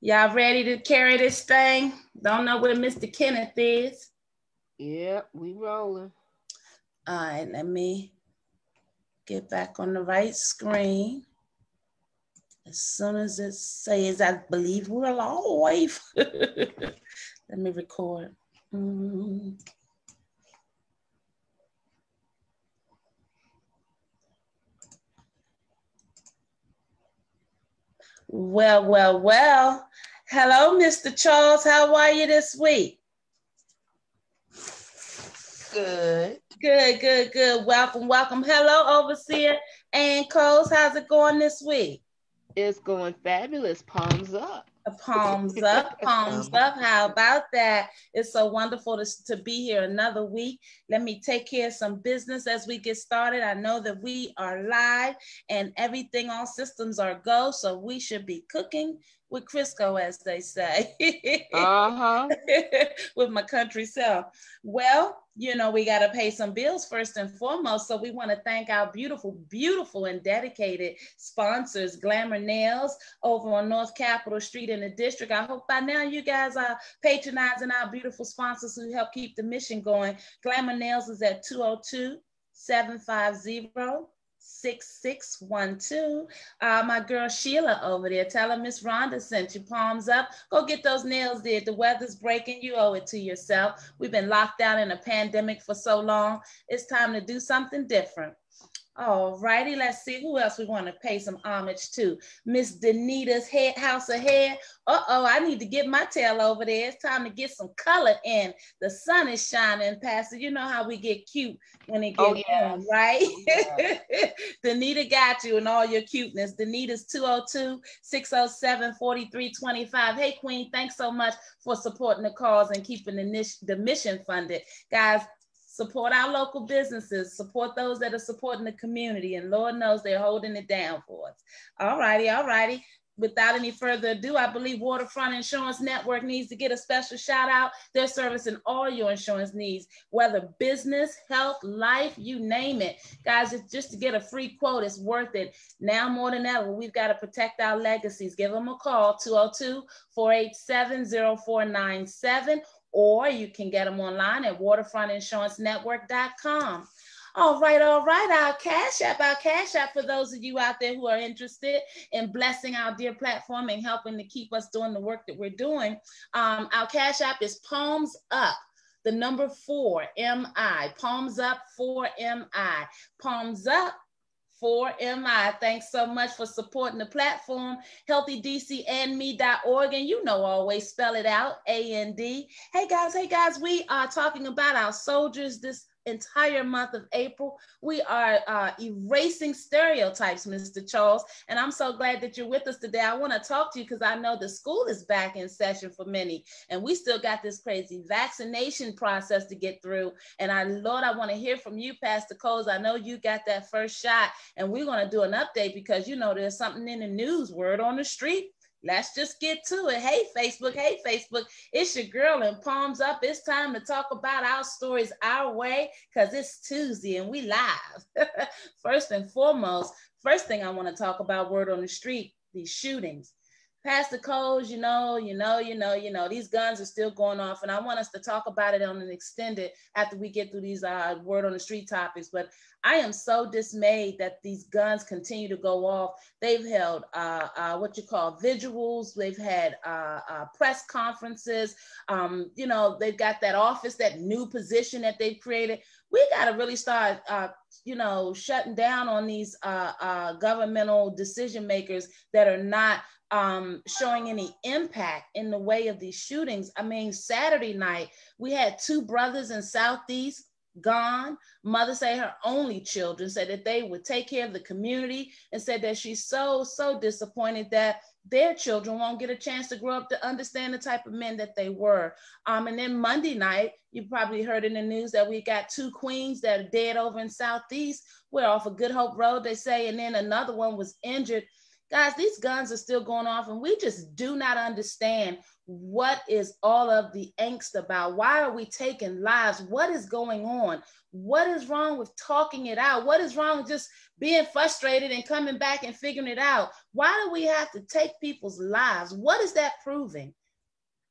Y'all ready to carry this thing? Don't know where Mr. Kenneth is. Yep, we rolling. All right, let me get back on the right screen. As soon as it says, I believe we're live. let me record. Mm. Well, well, well. Hello, Mr. Charles. How are you this week? Good. Good, good, good. Welcome, welcome. Hello, Overseer Ann Coles. How's it going this week? It's going fabulous. Palms up. Palms up, palms um, up. How about that? It's so wonderful to, to be here another week. Let me take care of some business as we get started. I know that we are live and everything, all systems are go. So we should be cooking with Crisco, as they say. uh-huh. with my country self. Well, you know, we got to pay some bills first and foremost. So we want to thank our beautiful, beautiful, and dedicated sponsors, Glamour Nails over on North Capitol Street in the district. I hope by now you guys are patronizing our beautiful sponsors who help keep the mission going. Glamour Nails is at 202 750 6612. Uh, my girl Sheila over there. Tell her Miss Rhonda sent you palms up. Go get those nails did. The weather's breaking. You owe it to yourself. We've been locked down in a pandemic for so long. It's time to do something different. All righty, let's see who else we want to pay some homage to. Miss Danita's head house of hair. Uh-oh, I need to get my tail over there. It's time to get some color in. The sun is shining, Pastor. You know how we get cute when it gets oh, yeah. warm, right? Oh, yeah. Danita got you and all your cuteness. Danita's 202-607-4325. Hey, Queen, thanks so much for supporting the cause and keeping the, the mission funded. Guys, support our local businesses, support those that are supporting the community, and Lord knows they're holding it down for us. All righty, all righty. Without any further ado, I believe Waterfront Insurance Network needs to get a special shout out. They're servicing all your insurance needs, whether business, health, life, you name it. Guys, it's just to get a free quote, it's worth it. Now more than ever, we've got to protect our legacies. Give them a call, 202 487 0497 or you can get them online at waterfrontinsurancenetwork.com. All right, all right. Our Cash App, our Cash App for those of you out there who are interested in blessing our dear platform and helping to keep us doing the work that we're doing. Um, our Cash App is Palms Up the number four, M-I, palms up, four M-I, palms up, 4MI. Thanks so much for supporting the platform. HealthyDCandMe.org. And you know, always spell it out A N D. Hey guys, hey guys, we are talking about our soldiers this entire month of April. We are uh, erasing stereotypes, Mr. Charles, and I'm so glad that you're with us today. I want to talk to you because I know the school is back in session for many, and we still got this crazy vaccination process to get through. And I, Lord, I want to hear from you, Pastor Coles. I know you got that first shot, and we're going to do an update because you know there's something in the news, word on the street Let's just get to it. Hey, Facebook. Hey, Facebook. It's your girl and Palms Up. It's time to talk about our stories our way because it's Tuesday and we live. first and foremost, first thing I want to talk about word on the street these shootings. Pastor Coles, you know, you know, you know, you know, these guns are still going off, and I want us to talk about it on an extended after we get through these uh, word on the street topics. But I am so dismayed that these guns continue to go off. They've held uh, uh, what you call vigils. They've had uh, uh, press conferences. Um, you know, they've got that office, that new position that they've created. We got to really start, uh, you know, shutting down on these uh governmental decision makers that are not um, showing any impact in the way of these shootings. I mean, Saturday night, we had two brothers in Southeast gone. Mother say her only children said that they would take care of the community and said that she's so, so disappointed that their children won't get a chance to grow up to understand the type of men that they were. Um, and then Monday night, you probably heard in the news that we got two queens that are dead over in Southeast. We're off of Good Hope Road, they say, and then another one was injured Guys, these guns are still going off, and we just do not understand what is all of the angst about. Why are we taking lives? What is going on? What is wrong with talking it out? What is wrong with just being frustrated and coming back and figuring it out? Why do we have to take people's lives? What is that proving?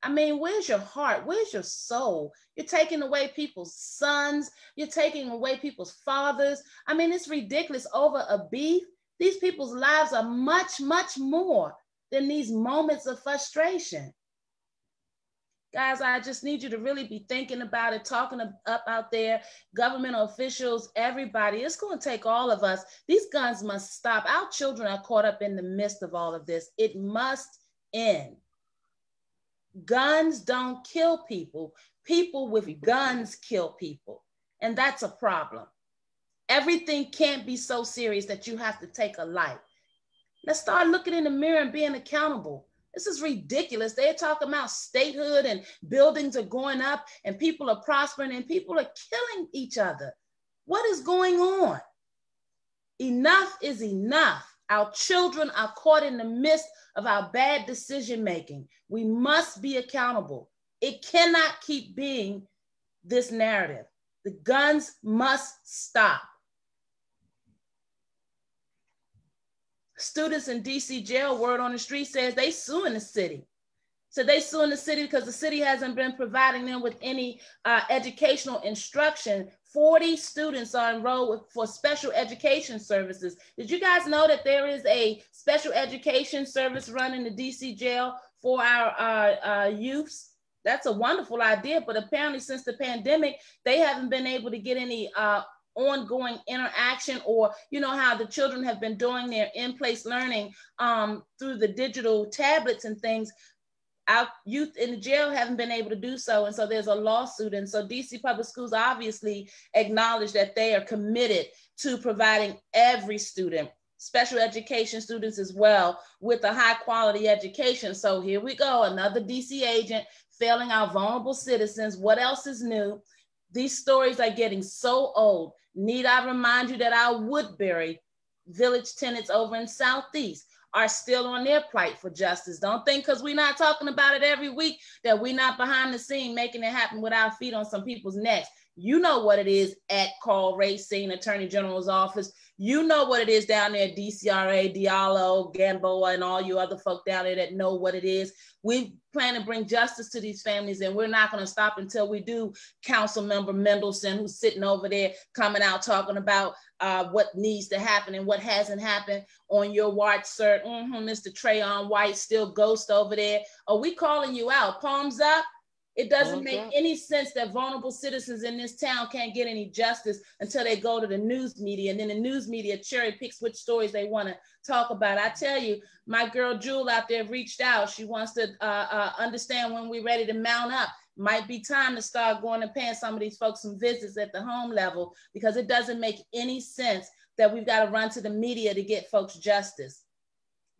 I mean, where's your heart? Where's your soul? You're taking away people's sons. You're taking away people's fathers. I mean, it's ridiculous over a beef. These people's lives are much, much more than these moments of frustration. Guys, I just need you to really be thinking about it, talking up out there, government officials, everybody. It's going to take all of us. These guns must stop. Our children are caught up in the midst of all of this. It must end. Guns don't kill people. People with guns kill people. And that's a problem. Everything can't be so serious that you have to take a life. Let's start looking in the mirror and being accountable. This is ridiculous. They're talking about statehood and buildings are going up and people are prospering and people are killing each other. What is going on? Enough is enough. Our children are caught in the midst of our bad decision making. We must be accountable. It cannot keep being this narrative. The guns must stop. Students in DC jail, word on the street says they suing the city. So they suing the city because the city hasn't been providing them with any uh, educational instruction 40 students are enrolled with, for special education services. Did you guys know that there is a special education service running the DC jail for our uh, uh, youths? That's a wonderful idea, but apparently since the pandemic, they haven't been able to get any uh, ongoing interaction or you know how the children have been doing their in-place learning um, through the digital tablets and things our youth in the jail haven't been able to do so. And so there's a lawsuit. And so DC Public Schools obviously acknowledge that they are committed to providing every student, special education students as well, with a high quality education. So here we go, another DC agent failing our vulnerable citizens. What else is new? These stories are getting so old. Need I remind you that our Woodberry village tenants over in Southeast are still on their plight for justice. Don't think because we're not talking about it every week that we're not behind the scene making it happen with our feet on some people's necks. You know what it is at Karl Racine, Attorney General's office. You know what it is down there, DCRA, Diallo, Gamboa, and all you other folk down there that know what it is. We plan to bring justice to these families, and we're not going to stop until we do. Council Member Mendelson, who's sitting over there, coming out talking about uh, what needs to happen and what hasn't happened on your watch, sir. Mm-hmm, Mr. Trayon White, still ghost over there. Are we calling you out? Palms up. It doesn't make any sense that vulnerable citizens in this town can't get any justice until they go to the news media, and then the news media cherry picks which stories they want to talk about. I tell you, my girl Jewel out there reached out. She wants to uh, uh, understand when we're ready to mount up. Might be time to start going and paying some of these folks some visits at the home level because it doesn't make any sense that we've got to run to the media to get folks justice.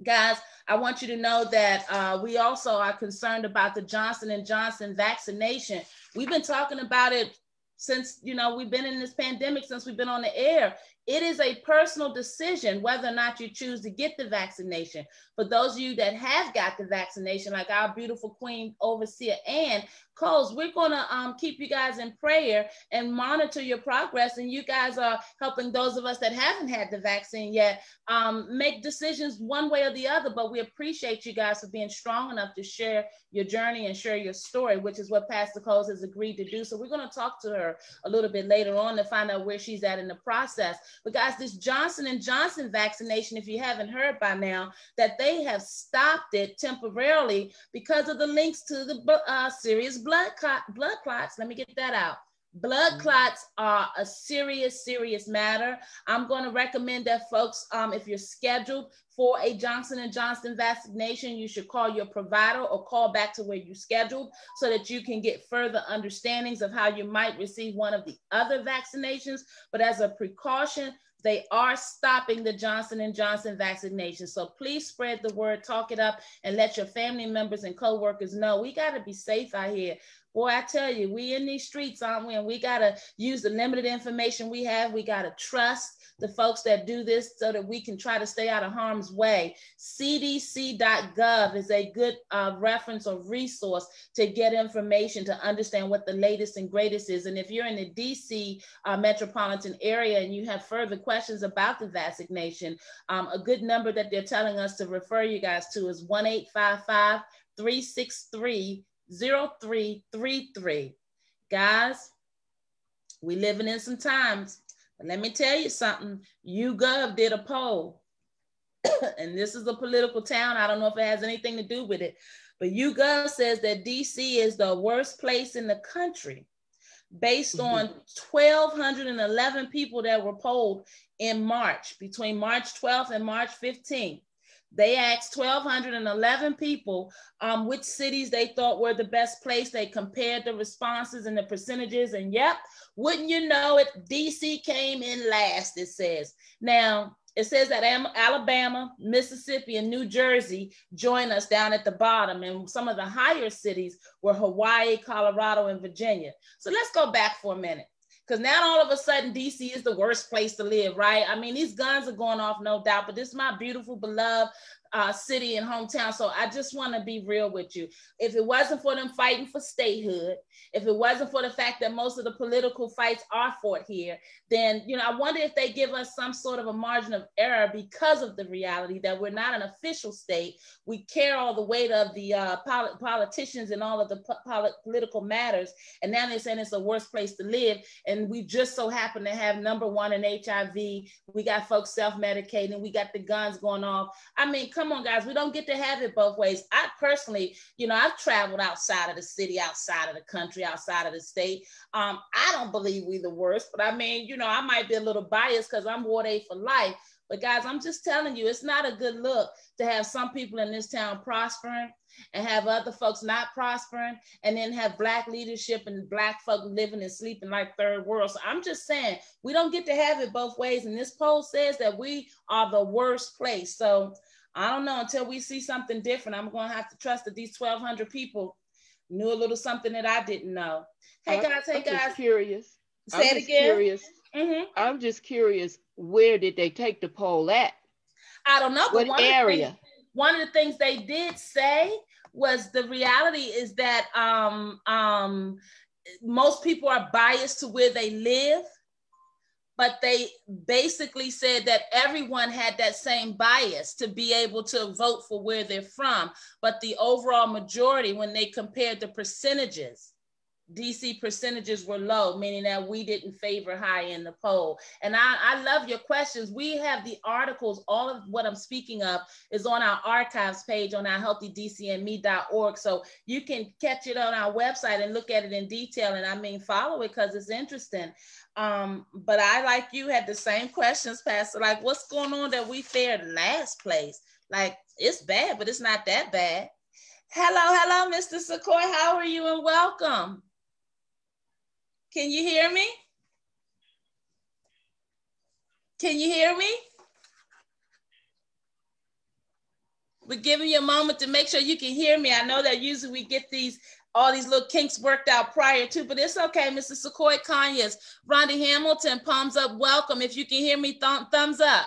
Guys, I want you to know that uh, we also are concerned about the Johnson and Johnson vaccination. We've been talking about it since you know we've been in this pandemic since we've been on the air it is a personal decision whether or not you choose to get the vaccination for those of you that have got the vaccination like our beautiful queen overseer Ann Coles, we're going to um, keep you guys in prayer and monitor your progress. And you guys are helping those of us that haven't had the vaccine yet um, make decisions one way or the other. But we appreciate you guys for being strong enough to share your journey and share your story, which is what Pastor Coles has agreed to do. So we're going to talk to her a little bit later on to find out where she's at in the process. But guys, this Johnson and Johnson vaccination, if you haven't heard by now, that they have stopped it temporarily because of the links to the uh, serious blood clot, blood clots. Let me get that out. Blood mm-hmm. clots are a serious, serious matter. I'm going to recommend that folks, um, if you're scheduled for a Johnson and Johnson vaccination, you should call your provider or call back to where you scheduled so that you can get further understandings of how you might receive one of the other vaccinations. But as a precaution, they are stopping the Johnson and Johnson vaccination. So please spread the word, talk it up, and let your family members and coworkers know we got to be safe out here. Boy, I tell you, we in these streets, aren't we? And we got to use the limited information we have. We got to trust the folks that do this so that we can try to stay out of harm's way. CDC.gov is a good uh, reference or resource to get information to understand what the latest and greatest is. And if you're in the DC uh, metropolitan area and you have further questions about the vaccination, um, a good number that they're telling us to refer you guys to is 1 855 363 0333. Guys, we living in some times but let me tell you something. YouGov did a poll, and this is a political town. I don't know if it has anything to do with it, but YouGov says that DC is the worst place in the country based mm-hmm. on 1,211 people that were polled in March, between March 12th and March 15th. They asked 1,211 people um, which cities they thought were the best place. They compared the responses and the percentages, and yep, wouldn't you know it, DC came in last, it says. Now, it says that Alabama, Mississippi, and New Jersey join us down at the bottom. And some of the higher cities were Hawaii, Colorado, and Virginia. So let's go back for a minute. Because now all of a sudden, DC is the worst place to live, right? I mean, these guns are going off, no doubt, but this is my beautiful, beloved uh, city and hometown. So I just want to be real with you. If it wasn't for them fighting for statehood, if it wasn't for the fact that most of the political fights are fought here, then you know I wonder if they give us some sort of a margin of error because of the reality that we're not an official state. We care all the weight of the uh, pol- politicians and all of the po- political matters, and now they're saying it's the worst place to live. And we just so happen to have number one in HIV. We got folks self-medicating. We got the guns going off. I mean come on, guys, we don't get to have it both ways. I personally, you know, I've traveled outside of the city, outside of the country, outside of the state. Um, I don't believe we the worst, but I mean, you know, I might be a little biased because I'm Ward 8 for life. But guys, I'm just telling you, it's not a good look to have some people in this town prospering and have other folks not prospering, and then have black leadership and black folk living and sleeping like third world. So I'm just saying we don't get to have it both ways. And this poll says that we are the worst place. So I don't know until we see something different. I'm going to have to trust that these 1,200 people knew a little something that I didn't know. Hey guys, hey I'm guys. curious. Say I'm it again. Curious. Mm-hmm. I'm just curious. Where did they take the poll at? I don't know. What area? Things, one of the things they did say was the reality is that um, um, most people are biased to where they live but they basically said that everyone had that same bias to be able to vote for where they're from. But the overall majority, when they compared the percentages, DC percentages were low, meaning that we didn't favor high in the poll. And I, I love your questions. We have the articles, all of what I'm speaking of is on our archives page on our healthydcandme.org. So you can catch it on our website and look at it in detail. And I mean, follow it because it's interesting. Um, but I, like you, had the same questions, Pastor. Like, what's going on that we fared last place? Like, it's bad, but it's not that bad. Hello, hello, Mr. Sequoia. How are you and welcome? Can you hear me? Can you hear me? We're giving you a moment to make sure you can hear me. I know that usually we get these all these little kinks worked out prior to, but it's okay, Mr. Sequoia Conyers. Rhonda Hamilton, palms up, welcome. If you can hear me, th thumbs up.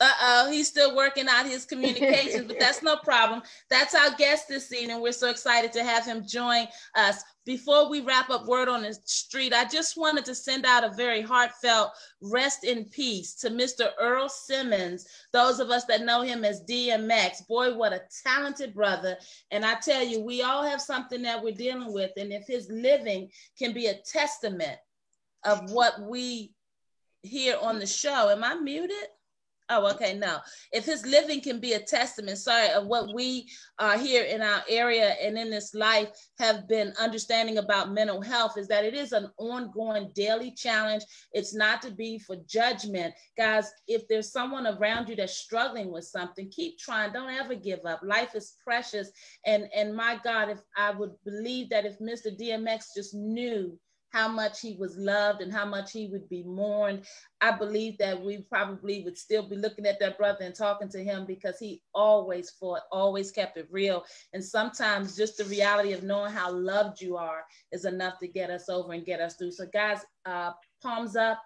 Uh-oh, he's still working out his communications, but that's no problem. That's our guest this evening. We're so excited to have him join us. Before we wrap up Word on the Street, I just wanted to send out a very heartfelt rest in peace to Mr. Earl Simmons, those of us that know him as DMX. Boy, what a talented brother. And I tell you, we all have something that we're dealing with. And if his living can be a testament of what we hear on the show, am I muted? Oh, okay. No, if his living can be a testament, sorry, of what we uh, here in our area and in this life have been understanding about mental health, is that it is an ongoing daily challenge. It's not to be for judgment, guys. If there's someone around you that's struggling with something, keep trying. Don't ever give up. Life is precious, and and my God, if I would believe that if Mr. DMX just knew how much he was loved and how much he would be mourned. I believe that we probably would still be looking at that brother and talking to him because he always fought, always kept it real. And sometimes just the reality of knowing how loved you are is enough to get us over and get us through. So, guys, uh, palms up.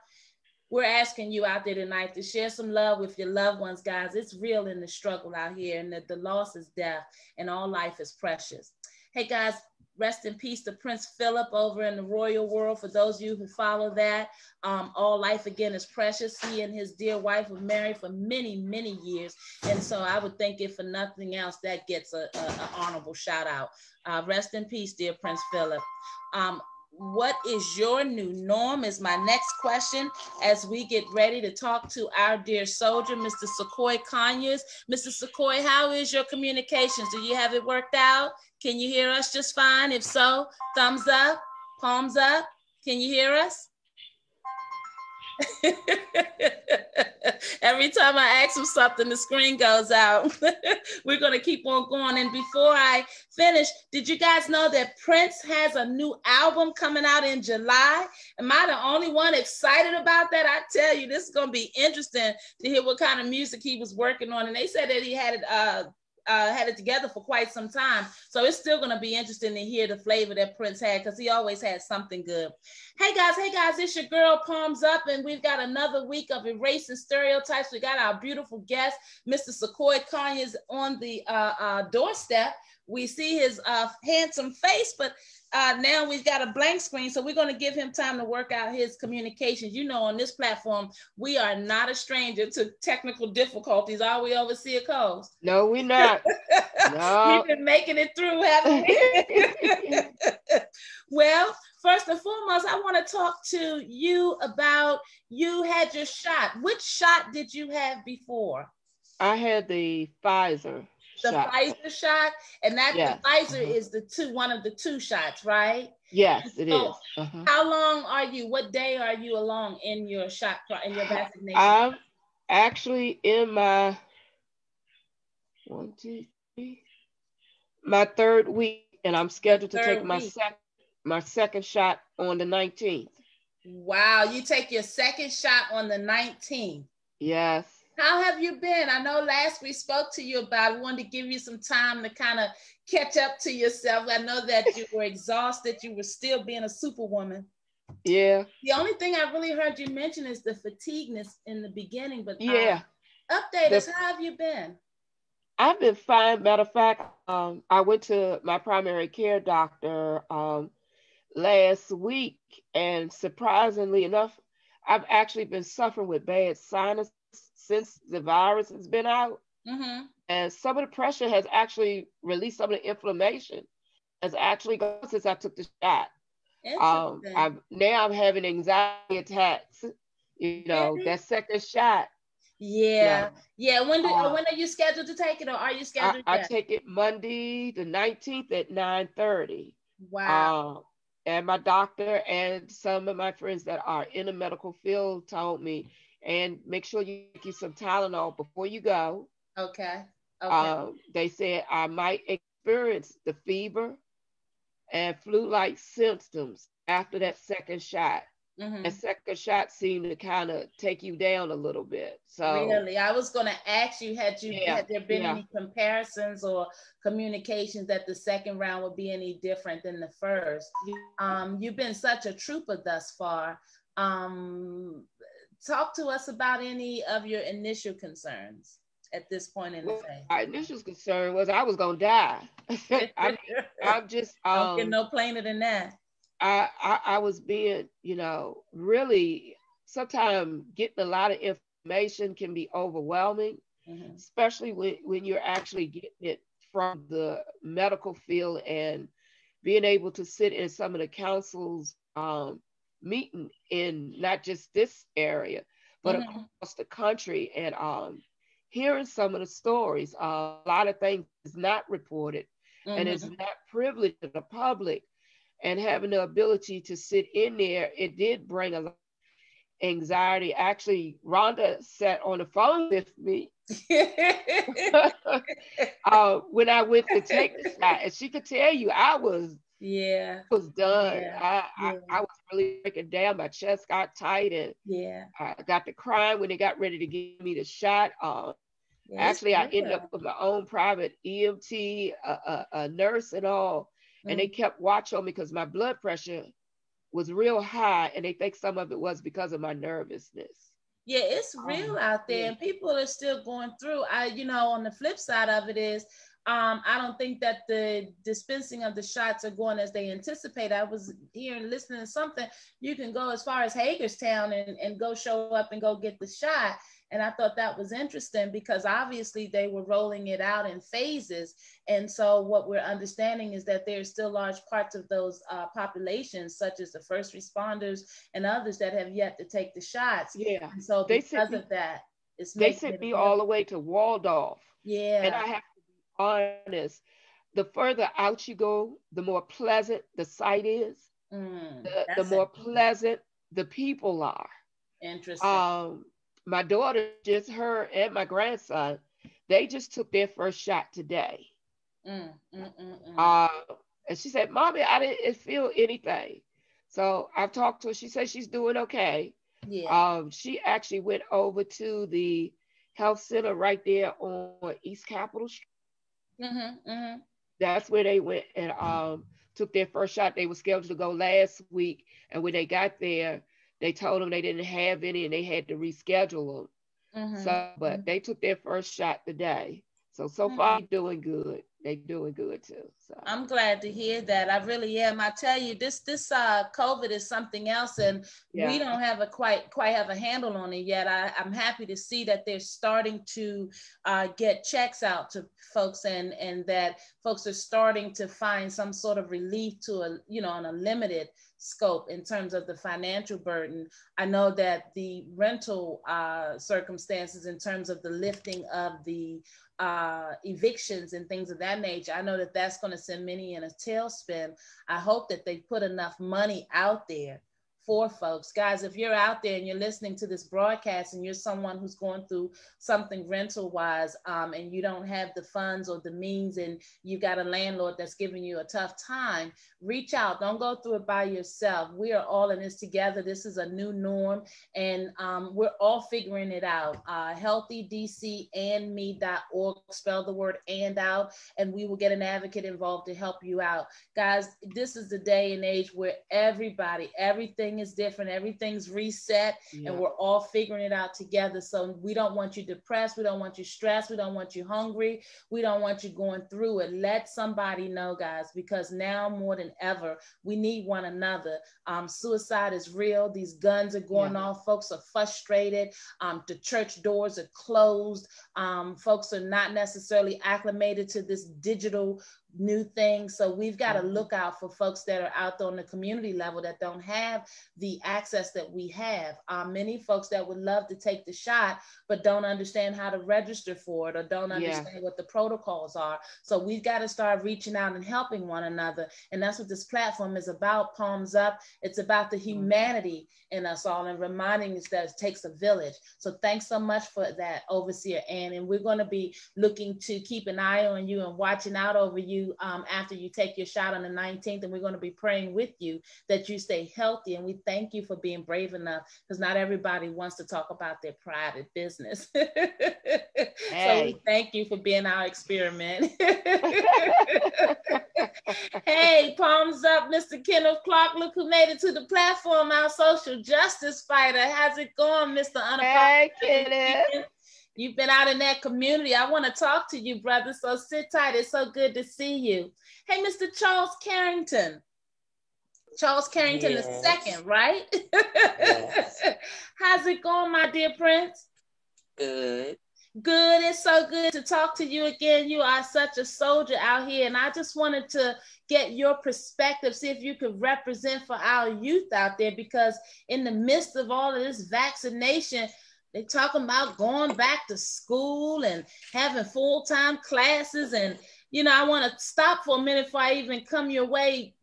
We're asking you out there tonight to share some love with your loved ones, guys. It's real in the struggle out here, and the, the loss is death, and all life is precious. Hey, guys, Rest in peace to Prince Philip over in the royal world. For those of you who follow that, um, all life again is precious. He and his dear wife were married for many, many years. And so I would think if for nothing else, that gets a, a, a honorable shout out. Uh, rest in peace, dear Prince Philip. Um, what is your new norm is my next question as we get ready to talk to our dear soldier, Mr. Sequoy Conyers. Mr. Sequoy, how is your communications? Do you have it worked out? Can you hear us just fine? If so, thumbs up, palms up. Can you hear us? Every time I ask him something, the screen goes out. We're going to keep on going. And before I finish, did you guys know that Prince has a new album coming out in July? Am I the only one excited about that? I tell you, this is going to be interesting to hear what kind of music he was working on. And they said that he had uh, uh, had it together for quite some time. So it's still going to be interesting to hear the flavor that Prince had because he always had something good. Hey guys, hey guys, it's your girl Palms Up, and we've got another week of erasing stereotypes. We got our beautiful guest, Mr. Sequoy Conyers, on the uh, uh, doorstep. We see his uh, handsome face, but uh, now we've got a blank screen, so we're going to give him time to work out his communications. You know, on this platform, we are not a stranger to technical difficulties. Are we, Overseer Coles? No, we're not. no. We've been making it through, haven't we? well, first and foremost, I want to talk to you about you had your shot. Which shot did you have before? I had the Pfizer the shot. Pfizer shot, and that yes. the Pfizer uh-huh. is the two one of the two shots, right? Yes, it so is. Uh-huh. How long are you? What day are you along in your shot in your vaccination? I'm actually in my one, two, three, my third week, and I'm scheduled to take my second my second shot on the 19th. Wow, you take your second shot on the 19th. Yes. How have you been? I know last we spoke to you about, we wanted to give you some time to kind of catch up to yourself. I know that you were exhausted, you were still being a superwoman. Yeah. The only thing I really heard you mention is the fatigueness in the beginning, but yeah. Um, update us. How have you been? I've been fine. Matter of fact, um, I went to my primary care doctor um, last week, and surprisingly enough, I've actually been suffering with bad sinus since the virus has been out. Mm-hmm. And some of the pressure has actually released some of the inflammation. Has actually gone since I took the shot. Um, I'm, now I'm having anxiety attacks. You know, really? that second shot. Yeah, yeah. When do, uh, when are you scheduled to take it, or are you scheduled? I, I take it Monday the 19th at 9:30. Wow. Uh, and my doctor and some of my friends that are in the medical field told me and make sure you get some Tylenol before you go. Okay. Okay. Uh, they said I might experience the fever and flu-like symptoms after that second shot. Mm-hmm. And second shot seemed to kind of take you down a little bit. So really, I was going to ask you had you yeah, had there been yeah. any comparisons or communications that the second round would be any different than the first? Um, you've been such a trooper thus far. Um, talk to us about any of your initial concerns at this point in well, the faith. My initial concern was I was gonna die. I, am just um, don't get no plainer than that. I, I I was being, you know, really sometimes getting a lot of information can be overwhelming, mm-hmm. especially when, when you're actually getting it from the medical field and being able to sit in some of the councils um, meeting in not just this area, but mm-hmm. across the country and um, hearing some of the stories. Uh, a lot of things is not reported mm-hmm. and it's not privileged to the public. And having the ability to sit in there, it did bring a lot of anxiety. Actually, Rhonda sat on the phone with me uh, when I went to take the shot, and she could tell you I was Yeah. It was done. Yeah. I, yeah. I, I was really breaking down. My chest got tight and yeah. I got to crying when they got ready to give me the shot. Uh, yes, Actually, I ended up with my own private EMT, a, a, a nurse, and all. Mm-hmm. And they mm. kept watch on me because my blood pressure was real high, and they think some of it was because of my nervousness. Yeah, it's real um, out there, and people are still going through. I, you know, on the flip side of it is, um, I don't think that the dispensing of the shots are going as they anticipate. I was hearing, listening to something. You can go as far as Hagerstown and, and go show up and go get the shot. And I thought that was interesting because obviously they were rolling it out in phases. And so what we're understanding is that there's still large parts of those uh, populations, such as the first responders and others that have yet to take the shots. Yeah. And so because they of that, it's they sent me all the way to Waldorf. Yeah. And I have honest, the further out you go, the more pleasant the site is. Mm, the, the more pleasant the people are. Interesting. Um, my daughter, just her and my grandson, they just took their first shot today. Mm, mm, mm, mm. uh, and she said, Mommy, I didn't feel anything. So I've talked to her. She says she's doing okay. Yeah. Um, she actually went over to the health center right there on East Capitol Street. Mm-hmm, mm-hmm. That's where they went and um, took their first shot. They were scheduled to go last week. And when they got there, they told them they didn't have any and they had to reschedule them. Mm-hmm. So, but mm-hmm. they took their first shot today. So so mm-hmm. far, doing good. They doing good too. So I'm glad to hear that. I really am. I tell you, this this uh COVID is something else, and yeah. we don't have a quite quite have a handle on it yet. I, I'm happy to see that they're starting to uh, get checks out to folks, and and that folks are starting to find some sort of relief to a you know on a limited scope in terms of the financial burden. I know that the rental uh, circumstances, in terms of the lifting of the uh, evictions and things of that nature, I know that that's going to send many in a tailspin. I hope that they put enough money out there for folks. Guys, if you're out there and you're listening to this broadcast and you're someone who's going through something rental wise um, and you don't have the funds or the means and you've got a landlord that's giving you a tough time, reach out. Don't go through it by yourself. We are all in this together. This is a new norm and um, we're all figuring it out. Uh, healthydcandme.org, spell the word and out, and we will get an advocate involved to help you out. Guys, this is the day and age where everybody, everything is different, everything's reset, yeah. and we're all figuring it out together. So we don't want you depressed, we don't want you stressed, we don't want you hungry, we don't want you going through it. Let somebody know, guys, because now more than ever, we need one another. Um, suicide is real, these guns are going yeah. off, folks are frustrated, um, the church doors are closed, um, folks are not necessarily acclimated to this digital new things. So we've got to mm-hmm. look out for folks that are out there on the community level that don't have the access that we have. Um, many folks that would love to take the shot, but don't understand how to register for it or don't understand yeah. what the protocols are. So we've got to start reaching out and helping one another. And that's what this platform is about, Palms Up. It's about the mm-hmm. humanity in us all and reminding us that it takes a village. So thanks so much for that, Overseer Ann. And we're going to be looking to keep an eye on you and watching out over you um, after you take your shot on the 19th, and we're going to be praying with you that you stay healthy. And we thank you for being brave enough because not everybody wants to talk about their private business. hey. So we thank you for being our experiment. hey, palms up, Mr. Kenneth Clark. Look who made it to the platform, our social justice fighter. How's it going, Mr. Hey, Kenneth. You've been out in that community. I want to talk to you, brother. So sit tight. It's so good to see you. Hey, Mr. Charles Carrington. Charles Carrington yes. the second, right? Yes. How's it going, my dear prince? Good. Good. It's so good to talk to you again. You are such a soldier out here. And I just wanted to get your perspective, see if you could represent for our youth out there, because in the midst of all of this vaccination, they talking about going back to school and having full-time classes. And, you know, I want to stop for a minute before I even come your way.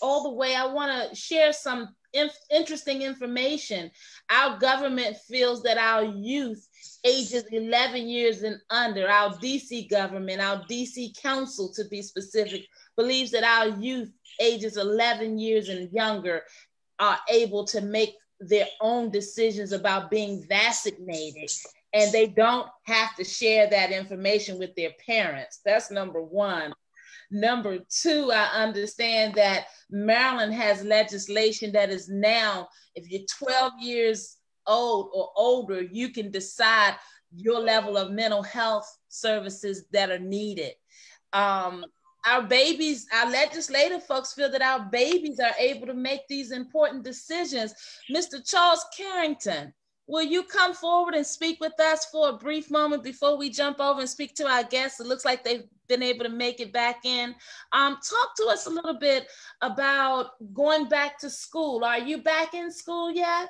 all the way, I want to share some inf- interesting information. Our government feels that our youth ages 11 years and under, our DC government, our DC council to be specific, believes that our youth ages 11 years and younger are able to make their own decisions about being vaccinated and they don't have to share that information with their parents. That's number one. Number two, I understand that Maryland has legislation that is now, if you're 12 years old or older, you can decide your level of mental health services that are needed. Um, our babies, our legislative folks feel that our babies are able to make these important decisions. Mr. Charles Carrington, will you come forward and speak with us for a brief moment before we jump over and speak to our guests? It looks like they've been able to make it back in. Um, talk to us a little bit about going back to school. Are you back in school yet?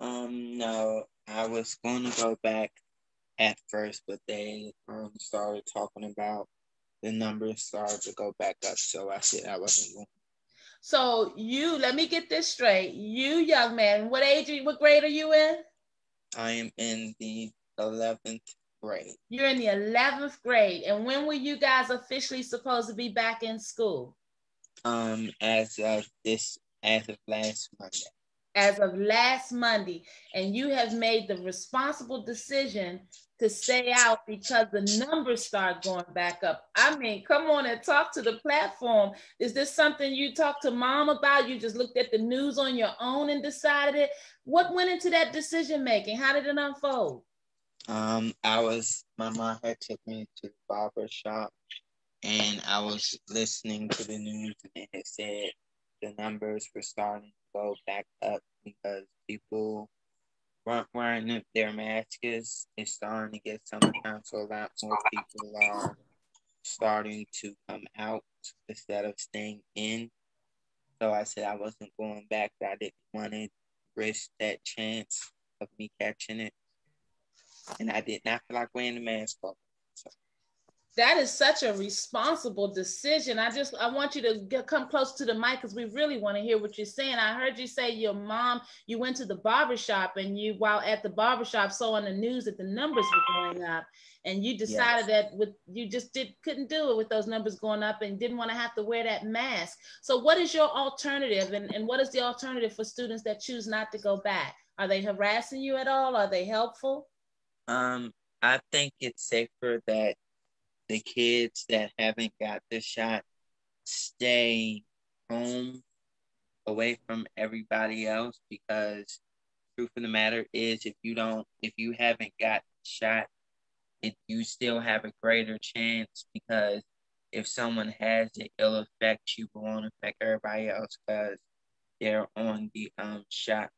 Um, no, I was going to go back at first, but they um, started talking about the numbers started to go back up. So I said I wasn't going. So you, let me get this straight. You, young man, what age? What grade are you in? I am in the eleventh grade. You're in the eleventh grade, and when were you guys officially supposed to be back in school? Um, as of this, as of last Monday as of last Monday, and you have made the responsible decision to stay out because the numbers start going back up. I mean, come on and talk to the platform. Is this something you talked to mom about? You just looked at the news on your own and decided it? What went into that decision making? How did it unfold? Um, I was my mom had took me to the barber shop and I was listening to the news and it said the numbers were starting go back up because people weren't wearing their masks. It's starting to get summertime, so a lot more people are starting to come out instead of staying in. So I said I wasn't going back. I didn't want to risk that chance of me catching it. And I did not feel like wearing the mask. So that is such a responsible decision. I just I want you to get, come close to the mic because we really want to hear what you're saying. I heard you say your mom, you went to the barbershop and you while at the barbershop saw on the news that the numbers were going up and you decided yes. that with you just did couldn't do it with those numbers going up and didn't want to have to wear that mask. So what is your alternative and, and what is the alternative for students that choose not to go back? Are they harassing you at all? Are they helpful? Um, I think it's safer that the kids that haven't got the shot stay home away from everybody else because truth of the matter is if you don't if you haven't got the shot it, you still have a greater chance because if someone has it it'll affect you but won't affect everybody else because they're on the um shot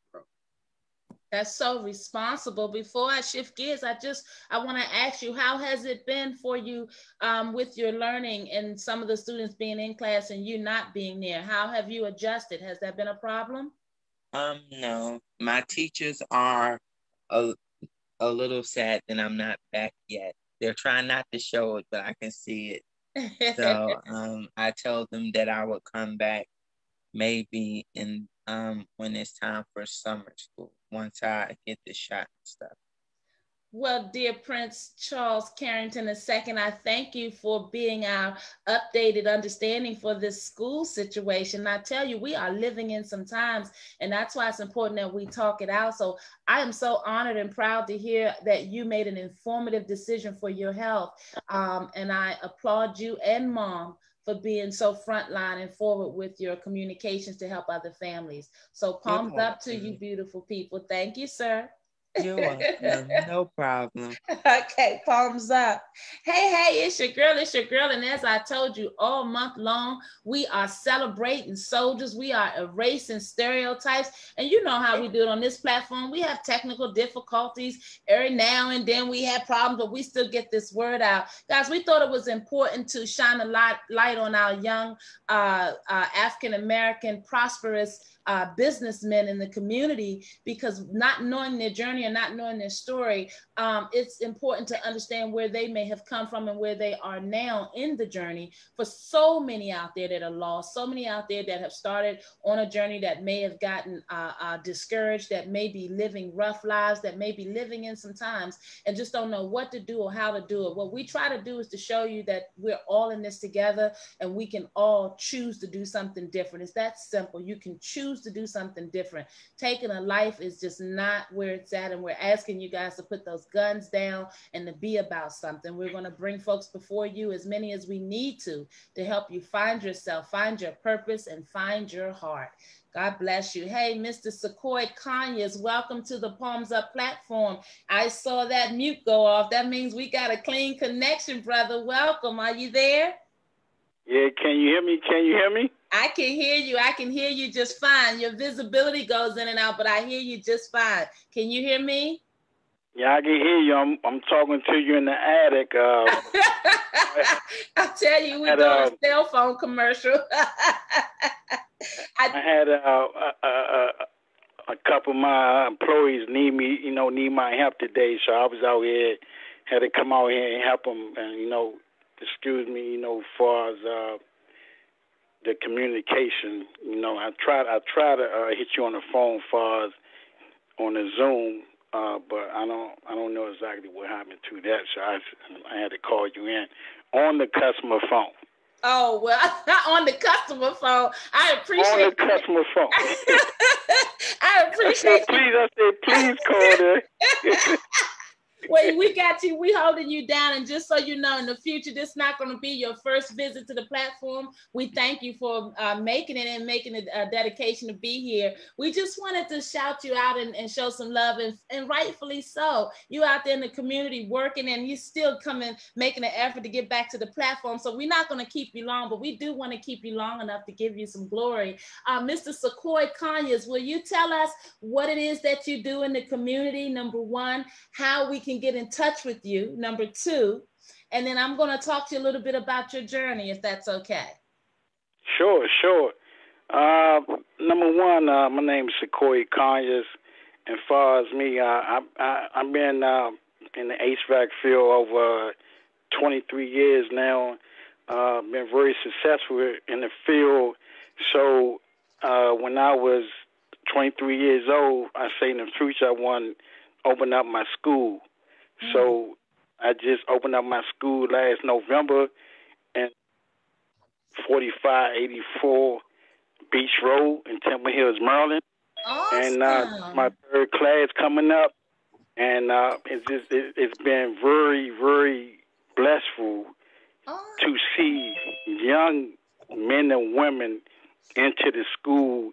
that's so responsible. Before I shift gears, I just I want to ask you, how has it been for you um, with your learning and some of the students being in class and you not being there? How have you adjusted? Has that been a problem? Um, no. My teachers are a, a little sad that I'm not back yet. They're trying not to show it, but I can see it. so um, I told them that I would come back maybe in um, when it's time for summer school once I get the shot and stuff. Well, dear Prince Charles Carrington II, I thank you for being our updated understanding for this school situation. I tell you, we are living in some times, and that's why it's important that we talk it out. So I am so honored and proud to hear that you made an informative decision for your health. Um, and I applaud you and mom for being so frontline and forward with your communications to help other families. So palms up to you, beautiful people. Thank you, sir. You're welcome. no problem. okay, palms up. Hey, hey, it's your girl, it's your girl. And as I told you all month long, we are celebrating soldiers. We are erasing stereotypes. And you know how we do it on this platform. We have technical difficulties every now and then. We have problems, but we still get this word out. Guys, we thought it was important to shine a light, light on our young uh, uh, African American prosperous uh, businessmen in the community because not knowing their journey and not knowing their story, um, it's important to understand where they may have come from and where they are now in the journey. For so many out there that are lost, so many out there that have started on a journey that may have gotten uh, uh, discouraged, that may be living rough lives, that may be living in some times and just don't know what to do or how to do it. What we try to do is to show you that we're all in this together and we can all choose to do something different. It's that simple. You can choose to do something different. Taking a life is just not where it's at. And we're asking you guys to put those guns down and to be about something. We're going to bring folks before you, as many as we need to, to help you find yourself, find your purpose, and find your heart. God bless you. Hey, Mr. Sequoia Conyers, welcome to the Palms Up platform. I saw that mute go off. That means we got a clean connection, brother. Welcome. Are you there? Yeah, can you hear me? Can you hear me? I can hear you. I can hear you just fine. Your visibility goes in and out, but I hear you just fine. Can you hear me? Yeah, I can hear you. I'm I'm talking to you in the attic. Uh, I'll tell you, we're doing uh, a cell phone commercial. I, I, had uh, a, a, a couple of my employees need me, you know, need my help today, so I was out here, had to come out here and help them, and you know, excuse me, you know, as far as uh, the communication, you know, I tried I tried to uh, hit you on the phone, far as on the Zoom, uh, but I don't I don't know exactly what happened to that, so I I had to call you in on the customer phone. Oh well, on the customer phone. I appreciate on the customer phone. I appreciate. I said, please, I said, please call there. Wait, we got you. We holding you down, and just so you know, in the future, this is not going to be your first visit to the platform. We thank you for uh, making it and making a dedication to be here. We just wanted to shout you out and, and show some love, and, and rightfully so. You out there in the community working, and you still coming, making an effort to get back to the platform. So we're not going to keep you long, but we do want to keep you long enough to give you some glory. Uh, Mr. Sequoia Conyers, will you tell us what it is that you do in the community? Number one, how we can can get in touch with you, number two. And then I'm going to talk to you a little bit about your journey, if that's okay. Sure, sure. Uh, number one, uh, my name is Sequoia Conyers. And far as me, uh, I, I, I've been uh, in the HVAC field over 23 years now. Uh, been very successful in the field. So uh, when I was 23 years old, I say in the future I want to open up my school. So I just opened up my school last November and 4584 Beach Road in Temple Hills, Maryland. Awesome. And uh, my third class coming up. And uh, it's just it, has been very, very awesome. to see young men and women into the school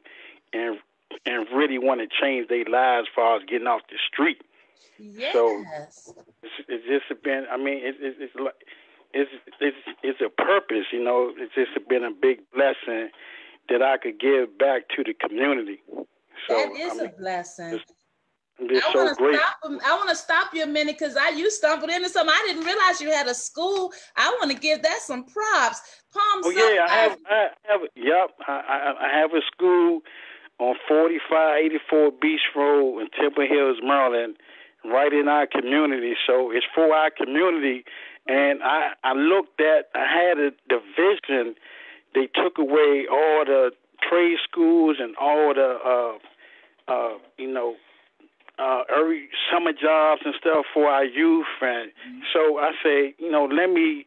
and and really want to change their lives as far as getting off the street. Yes. So it's, it's just been. I mean, it, it, it's like it's it's it's a purpose. You know, it's just been a big blessing that I could give back to the community. So, that is I mean, a blessing. Just I so great. Stop, I want to stop you a minute because I you stumbled into something. I didn't realize you had a school. I want to give that some props. Palm. Oh yeah, I have. I have. Yep, I, I, I have a school on 4584 Beach Road in Temple Hills, Maryland right in our community. So it's for our community. And I, I looked at, I had a division. They took away all the trade schools and all the, uh, uh, you know, uh, every summer jobs and stuff for our youth. And so I say, you know, let me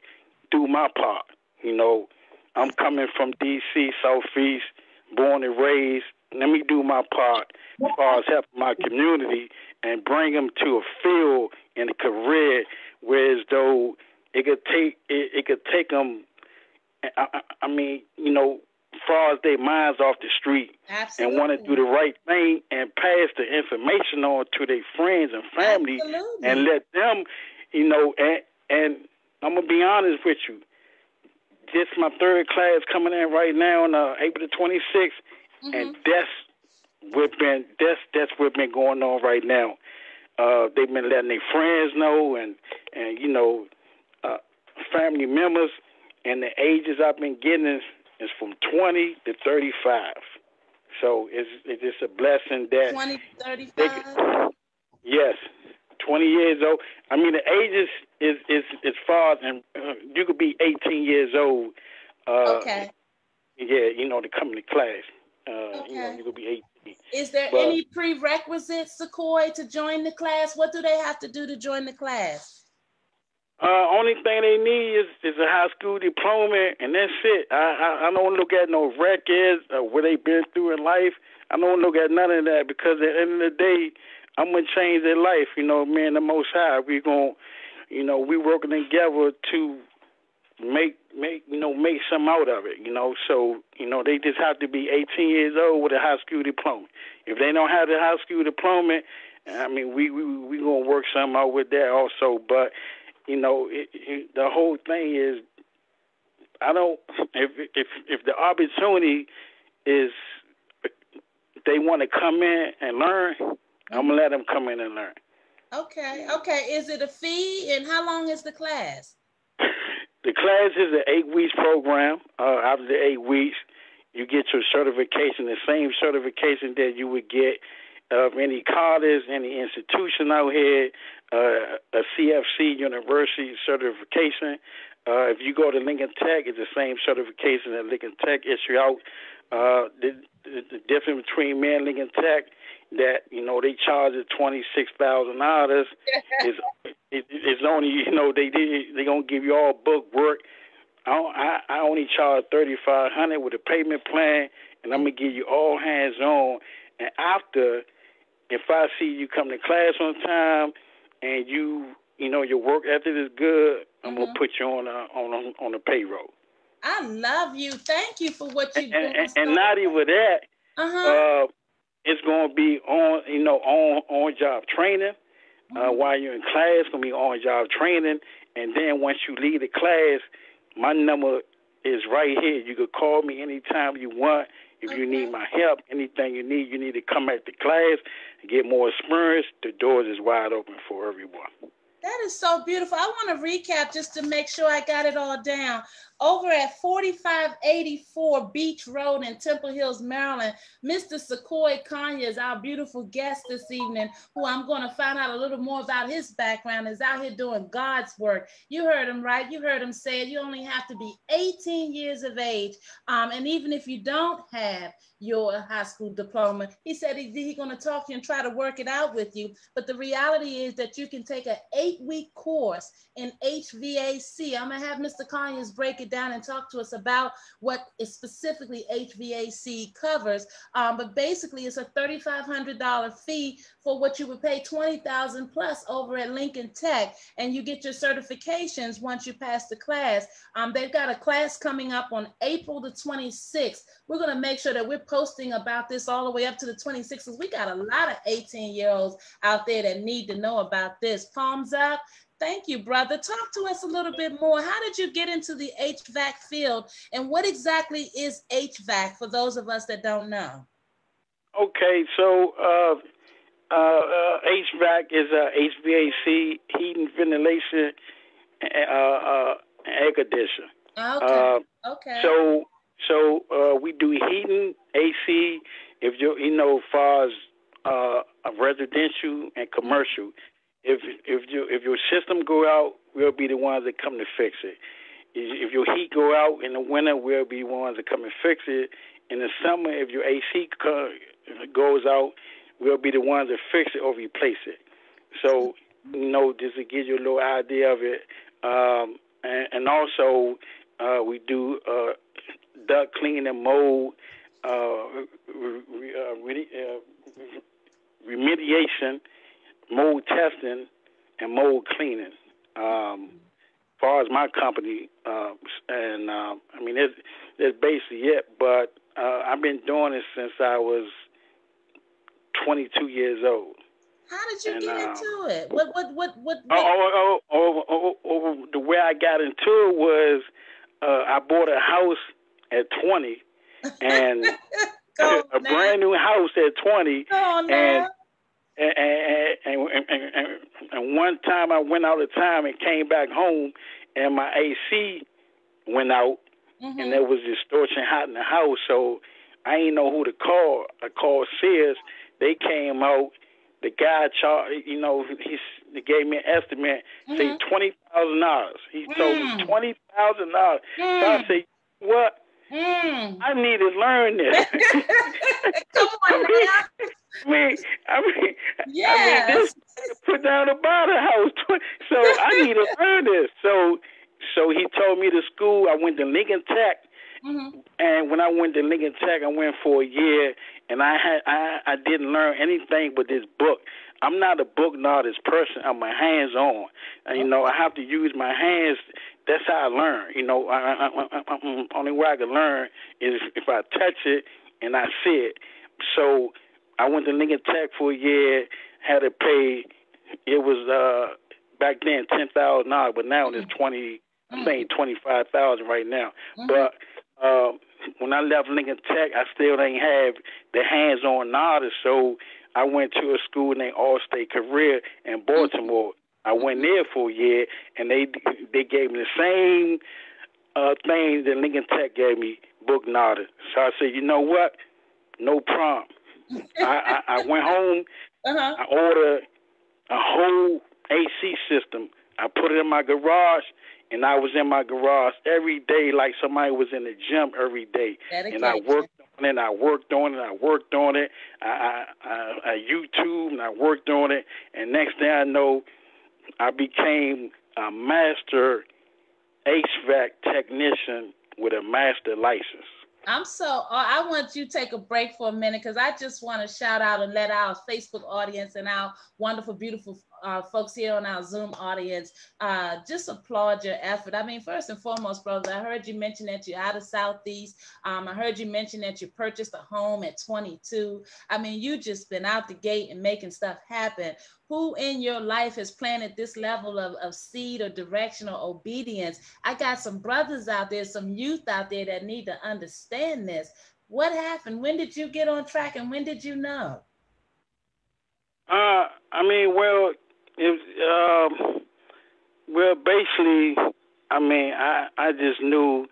do my part. You know, I'm coming from D.C., Southeast, born and raised. Let me do my part as far as helping my community and bring them to a field in a career where as though it could take it, it could take them. I, I mean, you know, far as their minds off the street Absolutely. and want to do the right thing and pass the information on to their friends and family Absolutely. and let them, you know, and and I'm gonna be honest with you. This is my third class coming in right now on uh, April the 26th, mm-hmm. and that's we've been that's that's what's been going on right now. Uh, they've been letting their friends know and and you know uh, family members, and the ages I've been getting is, is from 20 to 35. So it's it's just a blessing that 20 35. Yes, 20 years old. I mean, the age is is is far, and uh, you could be 18 years old. Uh, okay. Yeah, you know, to come to class. Uh, okay. You know, you could be 18. Is there but, any prerequisites, Sequoia, to join the class? What do they have to do to join the class? Uh, only thing they need is, is a high school diploma, and that's it. I I, I don't look at no records or what they've been through in life. I don't look at none of that because at the end of the day, I'm gonna change their life. You know, me and the Most High, we gonna, you know, we working together to make make you know make some out of it. You know, so you know they just have to be 18 years old with a high school diploma. If they don't have the high school diploma, I mean, we we we gonna work something out with that also. But you know, it, it, the whole thing is, I don't if if if the opportunity is they want to come in and learn. I'm gonna let them come in and learn. Okay, okay. Is it a fee, and how long is the class? The class is an eight weeks program. Uh, after the eight weeks, you get your certification, the same certification that you would get of any college, any institution out here, uh, a CFC university certification. Uh, if you go to Lincoln Tech, it's the same certification that Lincoln Tech issue out. Uh, the, the, the difference between me and Lincoln Tech that you know they charge at twenty six thousand dollars is it, it's only you know they they gonna give you all book work. I I, I only charge thirty five hundred with a payment plan, and I'm gonna give you all hands on. And after, if I see you come to class on time and you you know your work ethic is good, I'm mm-hmm. gonna put you on a, on on the payroll. I love you. Thank you for what you do. And, and, and, not even that. Uh-huh. Uh, it's going to be on you know on on job training. Uh, mm-hmm. while you're in class, it's gonna be on job training, and then once you leave the class, my number is right here. You could call me anytime you want. If you need my help, anything you need, you need to come at the class and get more experience. The doors is wide open for everyone. That is so beautiful. I want to recap just to make sure I got it all down over at 4584 Beach Road in Temple Hills, Maryland. Mr. Sequoia Conyers is our beautiful guest this evening, who I'm going to find out a little more about his background, is out here doing God's work. You heard him right. You heard him say it. You only have to be 18 years of age. Um, and even if you don't have your high school diploma, he said he's he going to talk to you and try to work it out with you. But the reality is that you can take an eight week course in HVAC. I'm going to have Mr. Conyers break it down and talk to us about what is specifically HVAC covers. Um, but basically, it's a $3,500 fee for what you would pay 20000 plus over at Lincoln Tech. And you get your certifications once you pass the class. Um, they've got a class coming up on April the 26th. We're going to make sure that we're posting about this all the way up to the 26th. We got a lot of 18 year olds out there that need to know about this. Palms up. Thank you, brother. Talk to us a little bit more. How did you get into the HVAC field, and what exactly is HVAC for those of us that don't know? Okay, so uh, uh, uh, HVAC is HVAC, heating, ventilation, uh, uh, air conditioning. Okay. Uh, okay. So, so we do heating, AC. If you you know, as far as residential and commercial, if if you if your system go out, we'll be the ones that come to fix it. If your heat go out in the winter, we'll be the ones that come and fix it. In the summer, if your AC goes out, we'll be the ones that fix it or replace it. So, you know, just to give you a little idea of it, um, and, and also uh, we do uh, duct cleaning and mold uh, re- uh, remediation mold testing and mold cleaning. Um, as far as my company, uh, and uh, I mean, it's, it's basically it. But uh, I've been doing it since I was 22 years old. How did you and, get into it? What, what, what, what? what? Oh, oh, oh, oh, oh, the way I got into it was uh, I bought a house at 20, and a brand new house at 20, and and, and, and, and, one time I went out of time and came back home, and my AC went out, mm-hmm. and there was distortion hot in the house. So I ain't know who to call. I called Sears. They came out the guy charged, you know, he, gave me an estimate, mm-hmm. say twenty thousand dollars. He mm. told me twenty thousand dollars. Mm. So I mm. say, what? Mm. I need to learn this. Come on now. I mean, I mean, yes. I mean, this put down a bottle house. So I need to learn this. So, so he told me to school. I went to Lincoln Tech. Mm-hmm. And when I went to Lincoln Tech, I went for a year, and I had I I didn't learn anything but this book. I'm not a book artist person. I'm a hands on, and you know I have to use my hands. That's how I learn. You know, I, I, I, I, only way I can learn is if I touch it and I see it. So I went to Lincoln Tech for a year, had to pay. It was uh back then ten thousand dollars, but now it's twenty. I'm saying twenty five thousand right now. Mm-hmm. But uh, when I left Lincoln Tech, I still didn't have the hands on knowledge. So I went to a school named Allstate Career in Baltimore. I went there for a year, and they they gave me the same uh, thing that Lincoln Tech gave me, book knowledge. So I said, you know what? No problem. I, I, I went home. Uh-huh. I ordered a whole AC system. I put it in my garage, and I was in my garage every day like somebody was in the gym every day. And I worked on it. I worked on it. I worked on it. I, I, I, I YouTube and I worked on it. And next thing I know, I became a master HVAC technician with a master license. I'm so uh, I want you to take a break for a minute because I just want to shout out and let our Facebook audience and our wonderful, beautiful uh, folks here on our Zoom audience uh, just applaud your effort. I mean, first and foremost, brother, I heard you mention that you're out of Southeast. Um, I heard you mention that you purchased a home at 22. I mean, you just been out the gate and making stuff happen. Who in your life has planted this level of, of seed or direction or obedience? I got some brothers out there, some youth out there that need to understand this. What happened? When did you get on track and when did you know? Uh, I mean, well, it um, well, basically, I mean, I I just knew.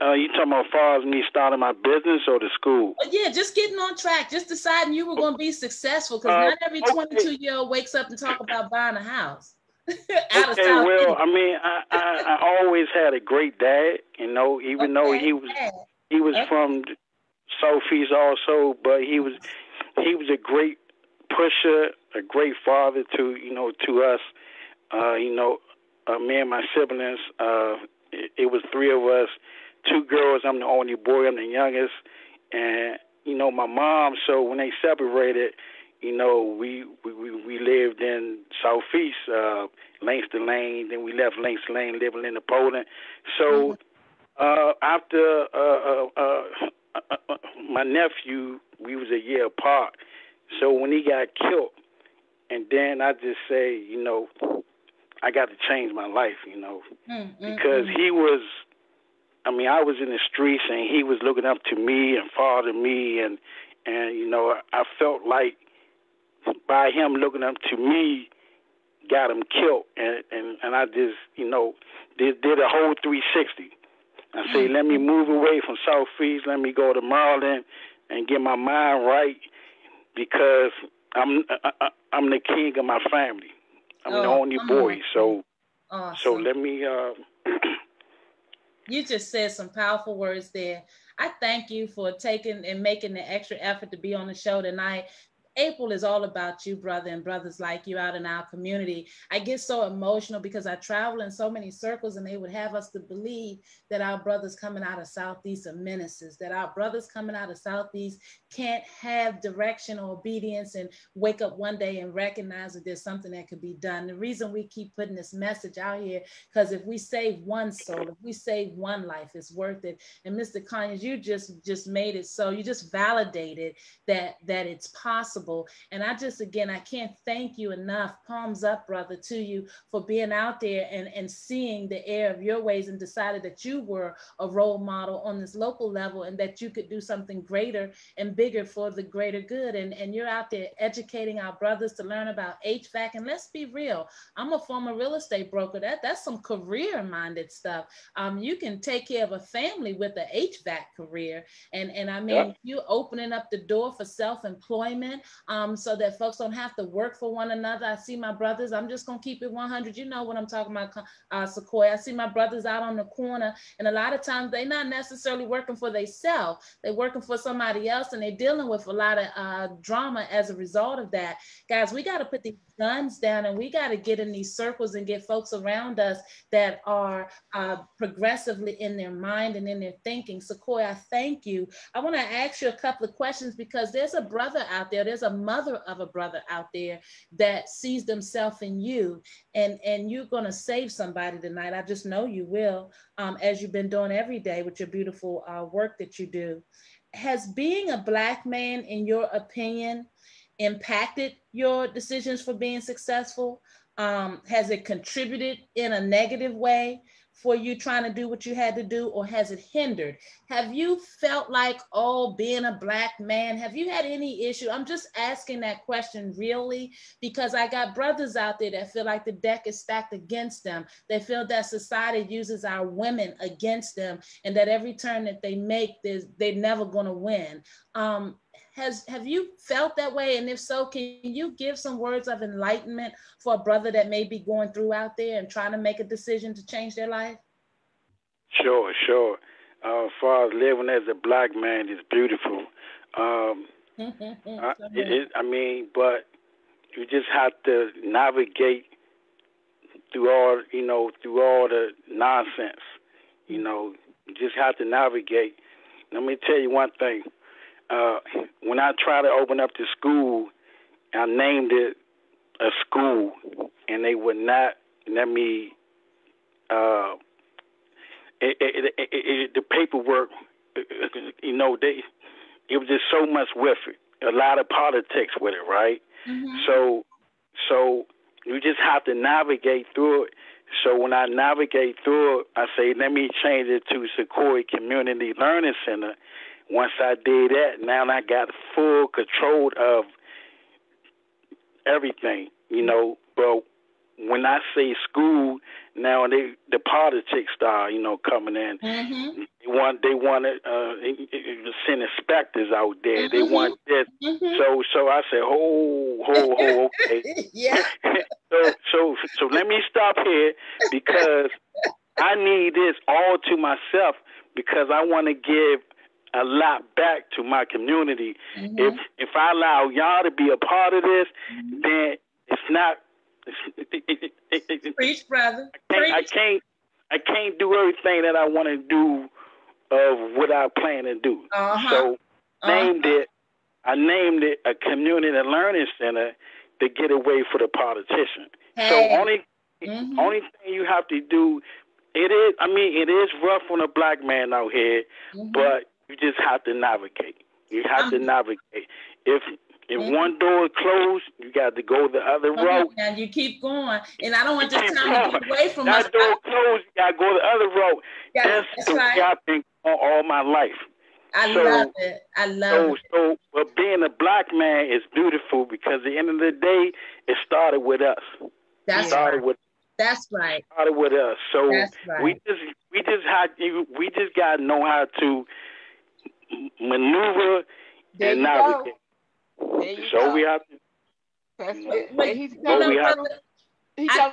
Uh, you talking about as far as me starting my business or the school? Well, yeah, just getting on track, just deciding you were going to be successful. Because uh, not every 22 year old wakes up and talk about buying a house. okay, well, I mean, I, I, I always had a great dad. You know, even okay, though he was he was okay. from Southeast also, but he was he was a great pusher, a great father to you know to us. Uh, you know, uh, me and my siblings. Uh, it, it was three of us, two girls. I'm the only boy. I'm the youngest, and you know my mom. So when they separated, you know we we we lived in Southeast uh, Langston Lane. Then we left Langston Lane, living in the Poland. So mm-hmm. uh, after uh, uh, uh, uh, uh, my nephew, we was a year apart. So when he got killed, and then I just say, you know, I got to change my life, you know, mm, because mm. he was. I mean, I was in the streets, and he was looking up to me and father me, and and you know, I felt like by him looking up to me, got him killed, and and and I just you know did did a whole 360. I say, mm. let me move away from Southeast, let me go to Maryland, and get my mind right, because I'm I, I'm the king of my family. I'm oh, the only boy, so awesome. so let me. Uh, you just said some powerful words there. I thank you for taking and making the extra effort to be on the show tonight. April is all about you, brother, and brothers like you out in our community. I get so emotional because I travel in so many circles and they would have us to believe that our brothers coming out of Southeast are menaces, that our brothers coming out of Southeast can't have direction or obedience and wake up one day and recognize that there's something that could be done. The reason we keep putting this message out here, because if we save one soul, if we save one life, it's worth it. And Mr. Conyers, you just just made it so you just validated that that it's possible. And I just again I can't thank you enough. Palms up, brother, to you for being out there and, and seeing the air of your ways and decided that you were a role model on this local level and that you could do something greater and bigger for the greater good. And, and you're out there educating our brothers to learn about HVAC. And let's be real, I'm a former real estate broker. That that's some career minded stuff. Um, you can take care of a family with an HVAC career. And and I mean, yeah. you opening up the door for self employment. Um, so that folks don't have to work for one another. I see my brothers, I'm just gonna keep it 100. You know what I'm talking about, uh, Sequoia. I see my brothers out on the corner, and a lot of times they're not necessarily working for themselves, they're working for somebody else, and they're dealing with a lot of uh, drama as a result of that. Guys, we got to put these guns down and we got to get in these circles and get folks around us that are uh, progressively in their mind and in their thinking. Sequoia, thank you. I want to ask you a couple of questions because there's a brother out there, there's a mother of a brother out there that sees themselves in you and, and you're going to save somebody tonight. I just know you will, um, as you've been doing every day with your beautiful uh, work that you do. Has being a Black man, in your opinion, impacted your decisions for being successful? Um, has it contributed in a negative way for you trying to do what you had to do, or has it hindered? Have you felt like, oh, being a Black man, have you had any issue? I'm just asking that question really because I got brothers out there that feel like the deck is stacked against them. They feel that society uses our women against them and that every turn that they make, they're never going to win. Um, has have you felt that way? And if so can you give some words of enlightenment for a brother that may be going through out there and trying to make a decision to change their life? Sure sure. Uh, as far as living as a black man is beautiful. Um, I, it, I mean but you just have to navigate through all you know through all the nonsense you know. You just have to navigate. Let me tell you one thing uh, when I tried to open up the school, I named it a school, and they would not let me. Uh, it, it, it, it, the paperwork, you know, they it was just so much with it, a lot of politics with it, right? Mm-hmm. So, so you just have to navigate through it. So when I navigate through it, I say, let me change it to Sequoia Community Learning Center once I did that, now I got full control of everything, you know. But when I say school, now they the politics start, you know, coming in. Mm-hmm. They want they want to uh, send inspectors out there. Mm-hmm. They want this. Mm-hmm. So so I said, oh oh oh okay. yeah. so so so let me stop here because I need this all to myself because I want to give a lot back to my community. Mm-hmm. If if I allow y'all to be a part of this, mm-hmm. then it's not. It's, Preach, brother. I can't, I can't. I can't do everything that I want to do of what I plan to do. Uh-huh. So uh-huh. named it. I named it a community learning center to get away for the politician. Hey. So only mm-hmm. only thing you have to do it is I mean it is rough on a black man out here, mm-hmm. but you just have to navigate. You have to navigate. If if mm-hmm. one door is closed, you got to go the other okay, road. And you keep going. And I don't want this time to get away from that us. door closed, you got to go the other road. Yeah, that's, that's right. I've been on all my life. I so, love it. I love so, it. So, but being a black man is beautiful because at the end of the day, it started with us. That's it started right. with that's right. Started with us. So right. we just we just had we just got to know how to maneuver there and navigate. So go. we have to. That's what he's no, we have, I,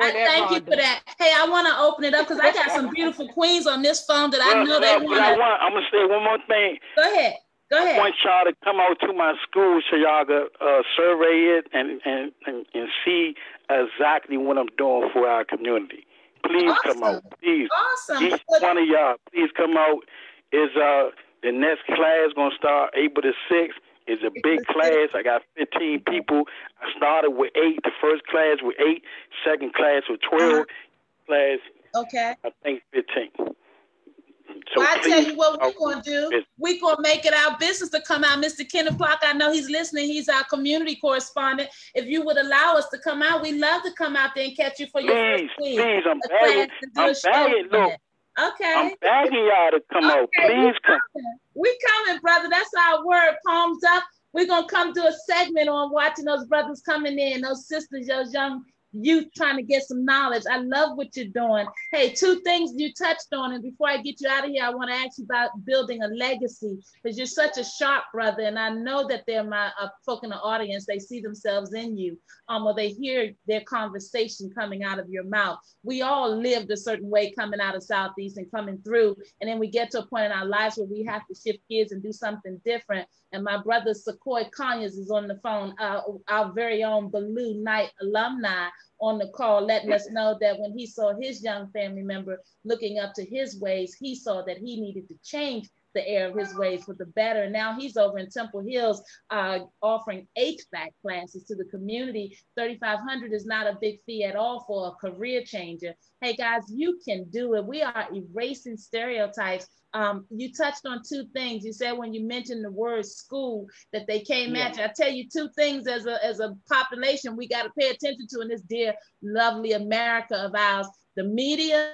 I thank you for that. Hey, I want to open it up because I got some beautiful queens on this phone that I know they want. I want. I'm gonna say one more thing. Go ahead. Go ahead. I want y'all to come out to my school so y'all can uh, survey it and, and, and, and see exactly what I'm doing for our community. Please awesome. come out. Please. Awesome. Each one of y'all, please come out. Is uh the next class gonna start April the sixth. It's a big class. I got 15 people. I started with eight. The first class with eight. Second class with 12. Uh-huh. Class. Okay. I think 15. So well, I tell you what we're gonna do. We're gonna make it our business to come out. Mr. Kenneth Clark, I know he's listening. He's our community correspondent. If you would allow us to come out, we'd love to come out there and catch you for your please, first week. Please, I'm begging. I'm begging. Look, Okay. I'm begging y'all to come okay, out. Please come. We coming, brother. That's our word. Palms up. We're gonna come to a segment on watching those brothers coming in, those sisters, those young you trying to get some knowledge. I love what you're doing. Hey, two things you touched on, and before I get you out of here, I want to ask you about building a legacy because you're such a sharp brother, and I know that they're my uh, folk in the audience. They see themselves in you, um, or they hear their conversation coming out of your mouth. We all lived a certain way coming out of Southeast and coming through, and then we get to a point in our lives where we have to shift gears and do something different. And my brother Sequoia Conyers is on the phone, uh, our very own Ballou Knight alumni on the call, letting us know that when he saw his young family member looking up to his ways, he saw that he needed to change the air of his ways for the better. Now he's over in Temple Hills uh, offering HVAC classes to the community. 3,500 is not a big fee at all for a career changer. Hey guys, you can do it. We are erasing stereotypes. Um, you touched on two things. You said when you mentioned the word school that they came yeah. at you. I tell you two things as a as a population we got to pay attention to in this dear lovely America of ours: the media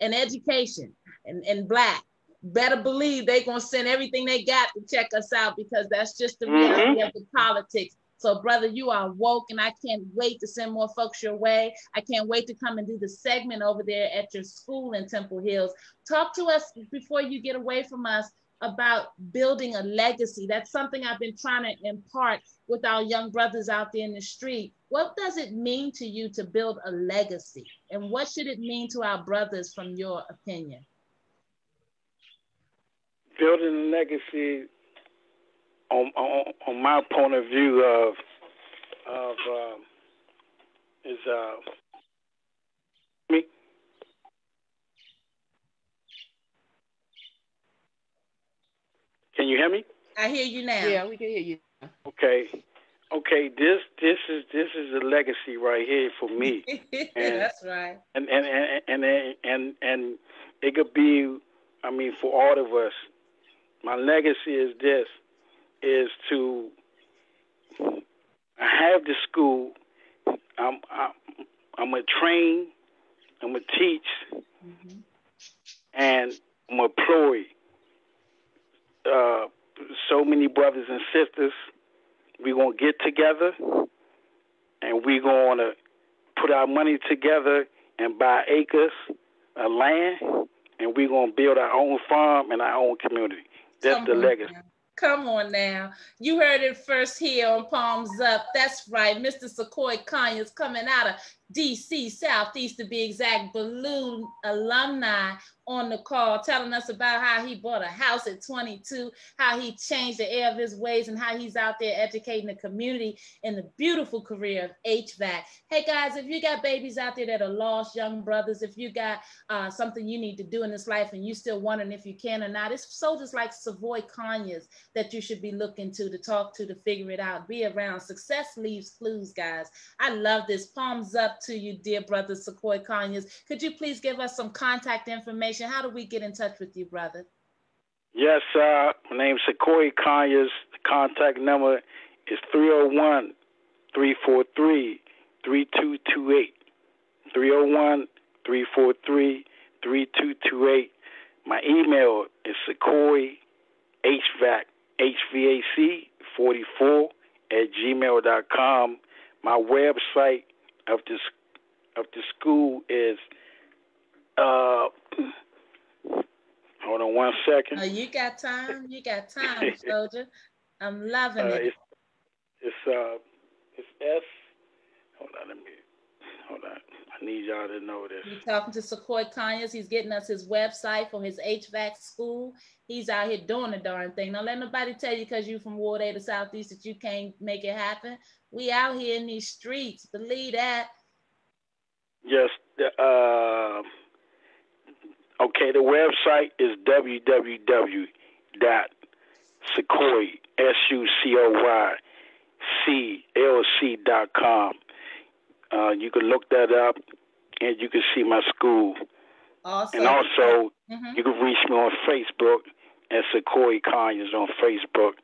and education and, and black better believe they're gonna send everything they got to check us out because that's just the reality mm-hmm. of the politics. So, brother, you are woke, and I can't wait to send more folks your way. I can't wait to come and do the segment over there at your school in Temple Hills. Talk to us before you get away from us about building a legacy. That's something I've been trying to impart with our young brothers out there in the street. What does it mean to you to build a legacy? And what should it mean to our brothers from your opinion? Building a legacy on, on, on my point of view of of um, is uh, me. Can you hear me? I hear you now. Yeah, we can hear you. Okay, okay. This this is this is a legacy right here for me. and, That's right. And and, and and and and and it could be, I mean, for all of us my legacy is this is to have the school I'm I'm, I'm gonna train, I'm gonna teach, mm-hmm. and I'm gonna employ uh, so many brothers and sisters. We're gonna get together, and we're gonna put our money together and buy acres of land, and we're gonna build our own farm and our own community. That's Come the legacy. Now. Come on now. You heard it first here on Palms Up. That's right. Mr. Sequoia Conyers coming out of DC, Southeast to be exact, Ballou alumni on the call telling us about how he bought a house at 22, how he changed the air of his ways, and how he's out there educating the community in the beautiful career of HVAC. Hey guys, if you got babies out there that are lost, young brothers, if you got uh, something you need to do in this life and you still wondering if you can or not, it's soldiers like Savoy Conyers that you should be looking to, to talk to, to figure it out, be around. Success leaves clues, guys. I love this. Palms up to you, dear brother Sequoia Conyers. Could you please give us some contact information? How do we get in touch with you, brother? Yes, uh, my name's Sequoia Conyers. The contact number is 301 343 3228. 301 343 3228. My email is Sequoia HVAC, HVAC 44 at gmail.com. My website of this of the school is uh hold on one second. Oh, you got time? You got time, soldier. I'm loving uh, it. It's, it's uh it's S hold on, let me hold on. I need y'all to know this. You're talking to Sequoia Conyers. He's getting us his website for his HVAC school. He's out here doing the darn thing. Don't let nobody tell you because you from Ward 8 to Southeast that you can't make it happen. We out here in these streets. Believe that. Yes. Uh, okay, the website is www.sequoia, S-U-C-O-Y, C-L-C dot com. Uh, you can look that up and you can see my school. Awesome. And also, mm-hmm. you can reach me on Facebook at Sequoia Conyers on Facebook.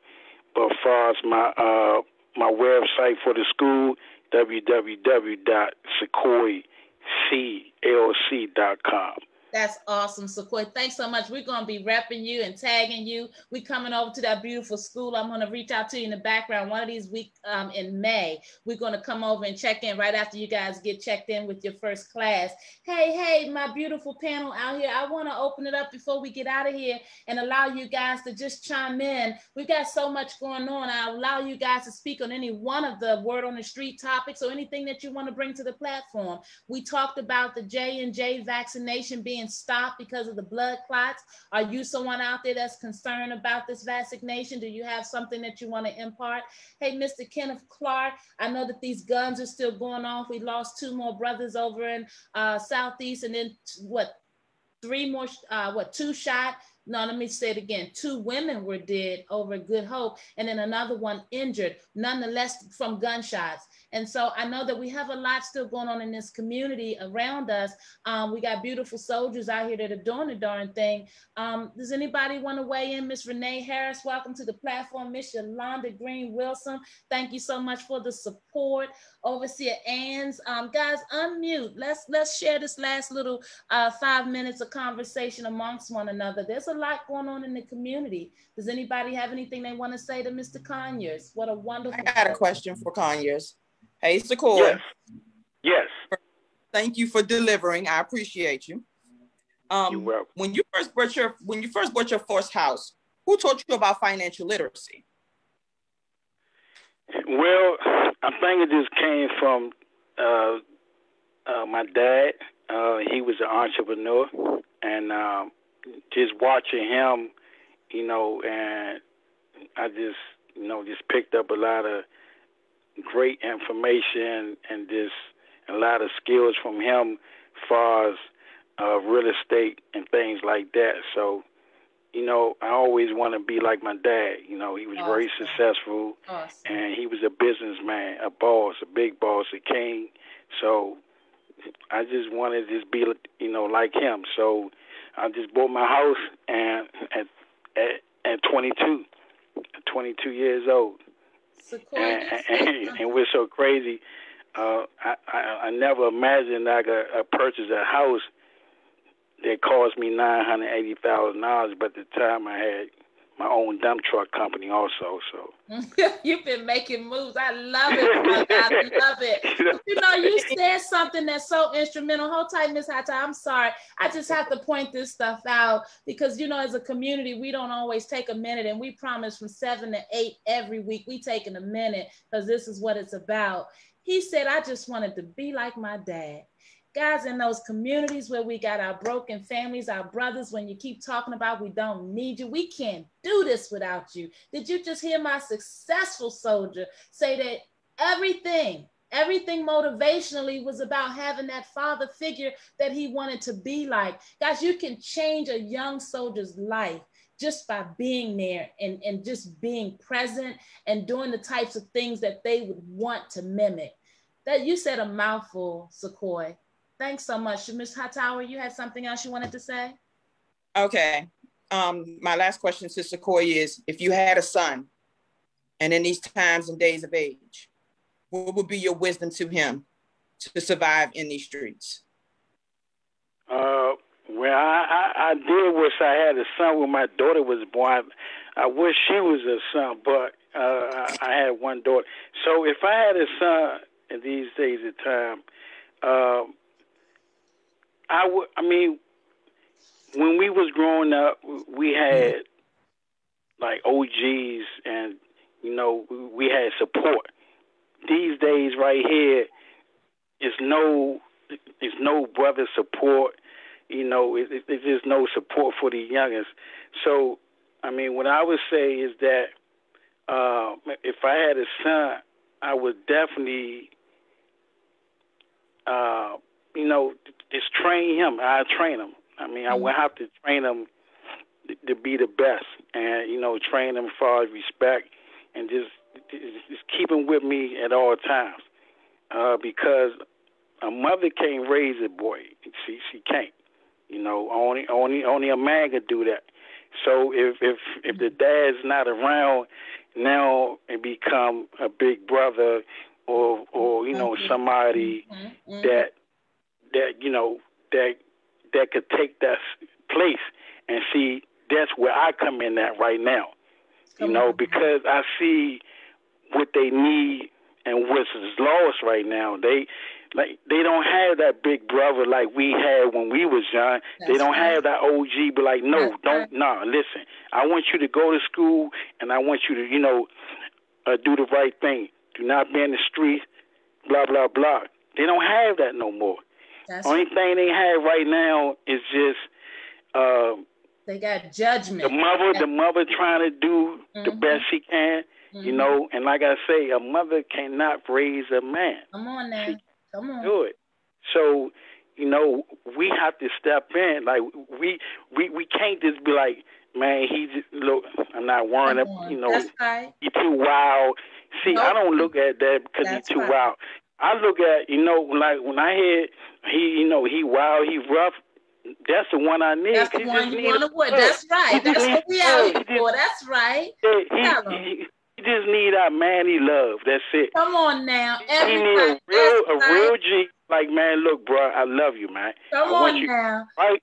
But as far as my uh, my website for the school, www.sequoia.com. That's awesome, Sequoia. Thanks so much. We're going to be repping you and tagging you. We coming over to that beautiful school. I'm going to reach out to you in the background one of these weeks um, in May. We're going to come over and check in right after you guys get checked in with your first class. Hey, hey, my beautiful panel out here. I want to open it up before we get out of here and allow you guys to just chime in. We've got so much going on. I allow you guys to speak on any one of the word on the street topics or anything that you want to bring to the platform. We talked about the J and J vaccination being being stopped because of the blood clots? Are you someone out there that's concerned about this vaccination? Do you have something that you want to impart? Hey, Mr. Kenneth Clark, I know that these guns are still going off. We lost two more brothers over in uh, Southeast, and then what? Three more, uh, what? Two shot no, let me say it again. Two women were dead over Good Hope, and then another one injured, nonetheless from gunshots. And so I know that we have a lot still going on in this community around us. Um, we got beautiful soldiers out here that are doing the darn thing. Um, does anybody want to weigh in? Miss Renee Harris, welcome to the platform. Miss Yolanda Green Wilson, thank you so much for the support. Overseer Ans, um, guys, unmute. Let's let's share this last little uh, five minutes of conversation amongst one another. There's a lot going on in the community. Does anybody have anything they want to say to Mr. Conyers? What a wonderful. I got a question for Conyers. Hey, Sequoia. Yes. yes. Thank you for delivering. I appreciate you. Um, You're welcome. When you first bought your when you first bought your first house, who taught you about financial literacy? Well, I think it just came from uh, uh, my dad. Uh, he was an entrepreneur, and um, just watching him, you know, and I just, you know, just picked up a lot of great information and just a lot of skills from him as far as uh, real estate and things like that. So, you know, I always want to be like my dad. You know, he was awesome. very successful awesome. and he was a businessman, a boss, a big boss, a king. So I just wanted to just be, you know, like him. So I just bought my house and at at, at 22, 22 years old and, and, and we're so crazy. Uh, I, I I never imagined I could uh, purchase a house that cost me nine hundred eighty thousand dollars, but the time I had my own dump truck company also. So you've been making moves. I love it. I love it. you know, you said something that's so instrumental. Hold tight, Miss Hatta. I'm sorry. I just have to point this stuff out because you know, as a community, we don't always take a minute, and we promise from seven to eight every week. We taking a minute because this is what it's about. He said, I just wanted to be like my dad guys in those communities where we got our broken families, our brothers, when you keep talking about we don't need you, we can't do this without you. Did you just hear my successful soldier say that everything, everything motivationally was about having that father figure that he wanted to be like? Guys, you can change a young soldier's life just by being there and, and just being present and doing the types of things that they would want to mimic. That you said a mouthful, Sequoia. Thanks so much. Ms. Hightower, you had something else you wanted to say? Okay. Um, my last question to Sequoia is if you had a son and in these times and days of age, what would be your wisdom to him to survive in these streets? Uh, well, I, I, I did wish I had a son when my daughter was born. I, I wish she was a son, but uh, I, I had one daughter. So if I had a son in these days of time, um, I would. I mean, when we was growing up, we had like OGs, and you know, we had support. These days, right here, is no, it's no brother support. You know, it, it, it's just no support for the youngest. So, I mean, what I would say is that uh, if I had a son, I would definitely, uh, you know, just train him. I train him. I mean, mm-hmm. I would have to train him to be the best, and you know, train him for respect, and just just keep him with me at all times, uh, because a mother can't raise a boy. She she can't. You know, only only only a man could do that. So if if if the dad's not around now and become a big brother or or you know mm-hmm. somebody mm-hmm. that that you know that that could take that place. And see, that's where I come in at right now. You know, because I see what they need and what's lost right now. They like they don't have that big brother like we had when we was young. That's they don't right. have that OG. But like, no, That's don't. Right. No, listen. I want you to go to school, and I want you to, you know, uh, do the right thing. Do not be in the street. Blah blah blah. They don't have that no more. That's Only thing they have right now is just. Uh, they got judgment. The mother, the mother trying to do mm-hmm. the best she can. Mm-hmm. You know, and like I say, a mother cannot raise a man. Come on now. She Come on. Do it. So, you know, we have to step in. Like we we we can't just be like, man, he just look. I'm not worrying. Up, you know, That's right. he too wild. See, nope. I don't look at that because he's too right. wild. I look at you know like when I hear he you know he wild he rough. That's the one I need. That's the one you want to. That's right. That's what we out for. That's right. He, he, he just need our manly love. That's it. Come on now. Everybody, he need a real, a right. real G. Like, man, look, bro, I love you, man. Come I on you, now. Right?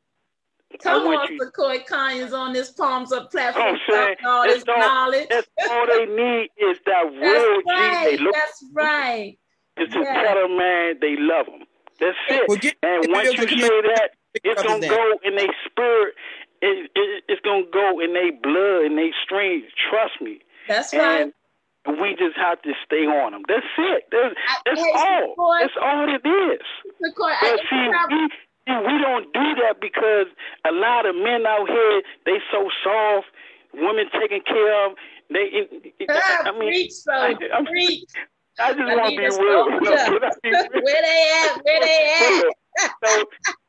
Come on, you. Sequoia Conyers on this Palms Up platform. You know all this all, knowledge. That's all they need is that real right. G. They look, that's right. Is to yeah. tell them, man, they love them. That's it. Well, get, and once you say that, it's gonna go in their spirit. It, it, it's gonna go in their blood and their streams. Trust me. That's and right. We just have to stay on them. That's it. That's, that's all. Support. That's all it is. Support. But see, we, we don't do that because a lot of men out here they so soft. Women taking care of. They. Ah, I mean, preach, I, I, preach. I just want to be real. Where they at? Where they at? so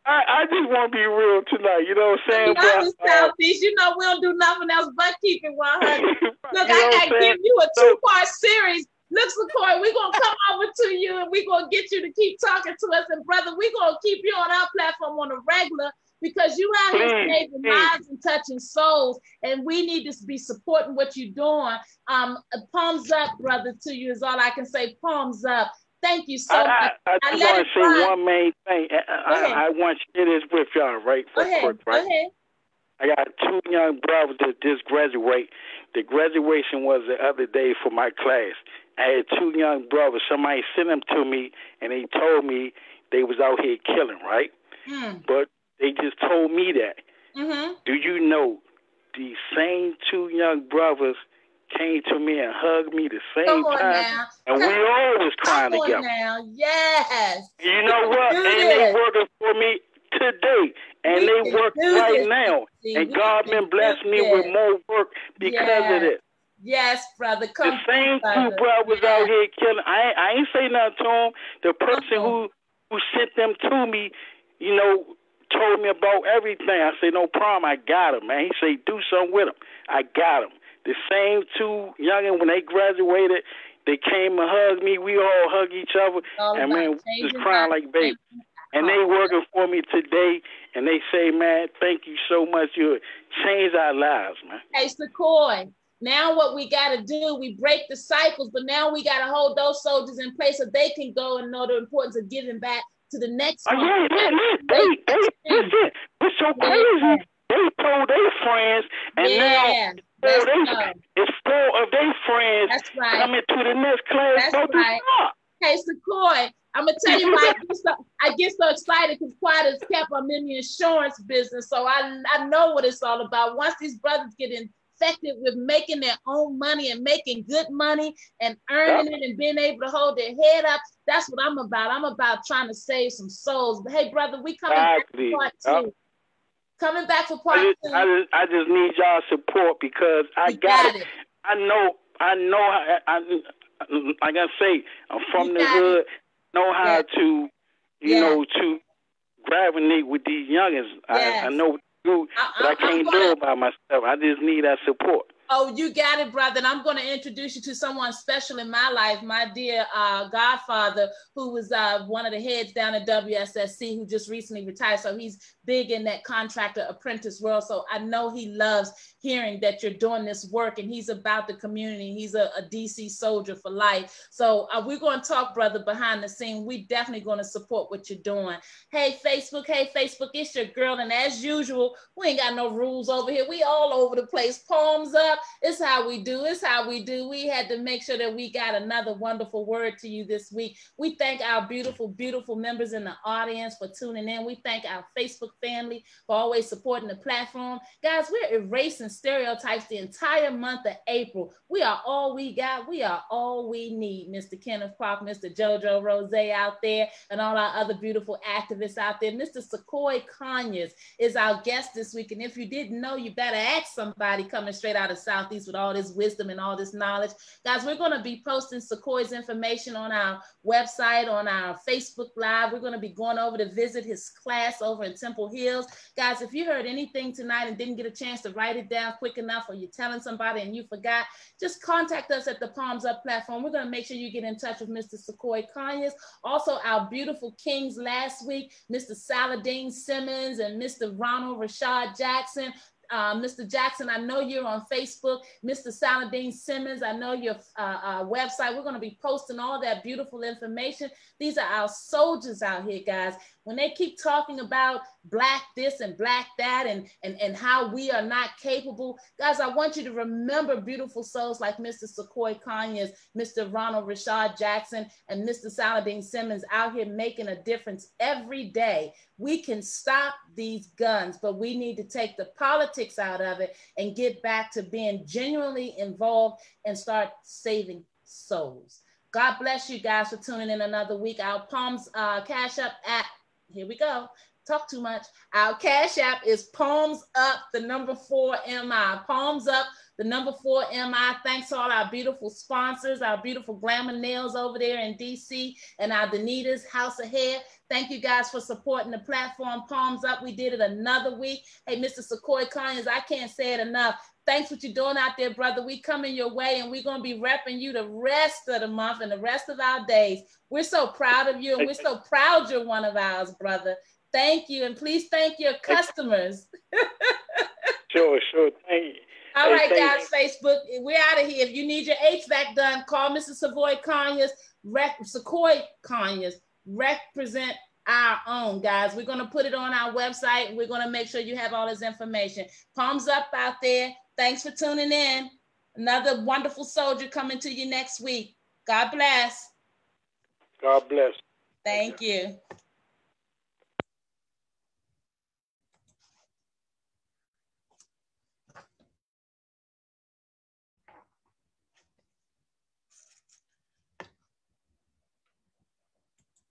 I, I just want to be real tonight. You know what I'm saying? You know, but, uh, you know we don't do nothing else but keep it 100. Look, I got to give you a two part series. Look, Sequoia, we're going to come over to you and we're going to get you to keep talking to us. And, brother, we're going to keep you on our platform on a regular because you out here saving lives and touching souls, and we need to be supporting what you're doing. Um, palms up, brother, to you is all I can say. Palms up. Thank you so I, much. I, I, I just want to say one main thing. I, I, want to share this with y'all, right? Go ahead. Quick, right? Go ahead. I got two young brothers that just graduate. The graduation was the other day for my class. I had two young brothers. Somebody sent them to me, and they told me they was out here killing, right? Mm. But they just told me that. Mm-hmm. Do you know these same two young brothers came to me and hugged me the same time, now. and we all was crying Come together. Now. Yes. You know what? And they working for me today, and we they work right this. now. See, and God been blessed me with more work because yes. of it. Yes, brother. Come the same two brothers yes. out here killing. I I ain't say nothing to them. The person who who sent them to me, you know, told me about everything. I said, no problem. I got him, man. He said, do something with him. I got him. The same two youngin when they graduated, they came and hugged me. We all hug each other, all and man, we just crying like babies. And they oh, working for me today, and they say, man, thank you so much. You changed our lives, man. Hey, Sequoia. Now what we got to do, we break the cycles, but now we got to hold those soldiers in place so they can go and know the importance of giving back to the next oh, one. Yeah, yeah, yeah. They, they, that's it. It's so crazy. They told their friends, and yeah. now four they, it's four of their friends That's right. coming to the next class. That's right. Hey, Sequoia, I'm gonna tell you why I get so, I get so excited because quiet as kept. I'm in the insurance business, so I I know what it's all about. Once these brothers get infected with making their own money and making good money and earning it and being able to hold their head up, that's what I'm about. I'm about trying to save some souls. But hey, brother, we coming exactly. back to part two. Yep. Coming back for part I just, two. I just, I just need y'all support because I got, got, it. I know, I know. I, I, like I say, I'm from the hood. It. Know how yeah. to, you yeah. know, to gravitate with these youngins. Yes. I, I know do, but I, I can't gonna, do it by myself. I just need that support. Oh, you got it, brother. And I'm going to introduce you to someone special in my life, my dear uh, godfather, who was uh, one of the heads down at WSSC, who just recently retired. So he's big in that contractor apprentice world. So I know he loves hearing that you're doing this work and he's about the community. He's a, a DC soldier for life. So uh, we're going to talk, brother, behind the scene. We definitely going to support what you're doing. Hey, Facebook. Hey, Facebook. It's your girl. And as usual, we ain't got no rules over here. We all over the place. Palms up up. It's how we do. It's how we do. We had to make sure that we got another wonderful word to you this week. We thank our beautiful, beautiful members in the audience for tuning in. We thank our Facebook family for always supporting the platform. Guys, we're erasing stereotypes the entire month of April. We are all we got. We are all we need. Mr. Kenneth Clark, Mr. Jojo Rose out there, and all our other beautiful activists out there. Mr. Sequoia Conyers is our guest this week. And if you didn't know, you better ask somebody coming straight out of Southeast with all this wisdom and all this knowledge. Guys, we're going to be posting Sequoia's information on our website, on our Facebook Live. We're going to be going over to visit his class over in Temple Hills. Guys, if you heard anything tonight and didn't get a chance to write it down quick enough, or you're telling somebody and you forgot, just contact us at the Palms Up platform. We're going to make sure you get in touch with Mr. Sequoia Conyers. Also, our beautiful kings last week, Mr. Saladin Simmons and Mr. Ronald Rashad Jackson Mr. Jackson, I know you're on Facebook. Mr. Saladin Simmons, I know your uh, uh, website. We're going to be posting all that beautiful information. These are our soldiers out here, guys when they keep talking about black this and black that and, and, and how we are not capable, guys, I want you to remember beautiful souls like Mr. Sequoia Conyers, Mr. Ronald Rashad Jackson, and Mr. Saladin Simmons out here making a difference every day. We can stop these guns, but we need to take the politics out of it and get back to being genuinely involved and start saving souls. God bless you guys for tuning in another week. Our Palms uh, Cash Up at here we go. Talk too much. Our Cash App is Palms Up, the number four MI. Palms Up, the number four MI. Thanks to all our beautiful sponsors, our beautiful Glamour Nails over there in DC, and our Danita's House of Hair. Thank you guys for supporting the platform. Palms Up. We did it another week. Hey, Mr. Sequoia Conyers, I can't say it enough. Thanks for what you're doing out there, brother. We coming your way and we're going to be repping you the rest of the month and the rest of our days. We're so proud of you and we're so proud you're one of ours, brother. Thank you. And please thank your customers. sure, sure. Thank you. All right, guys, Facebook, we're out of here. If you need your HVAC done, call Mr. Savoy Conyers, rep, Sequoia Conyers, represent our own, guys. We're going to put it on our website. We're going to make sure you have all this information. Palms up out there. Thanks for tuning in. Another wonderful soldier coming to you next week. God bless. God bless. Thank you.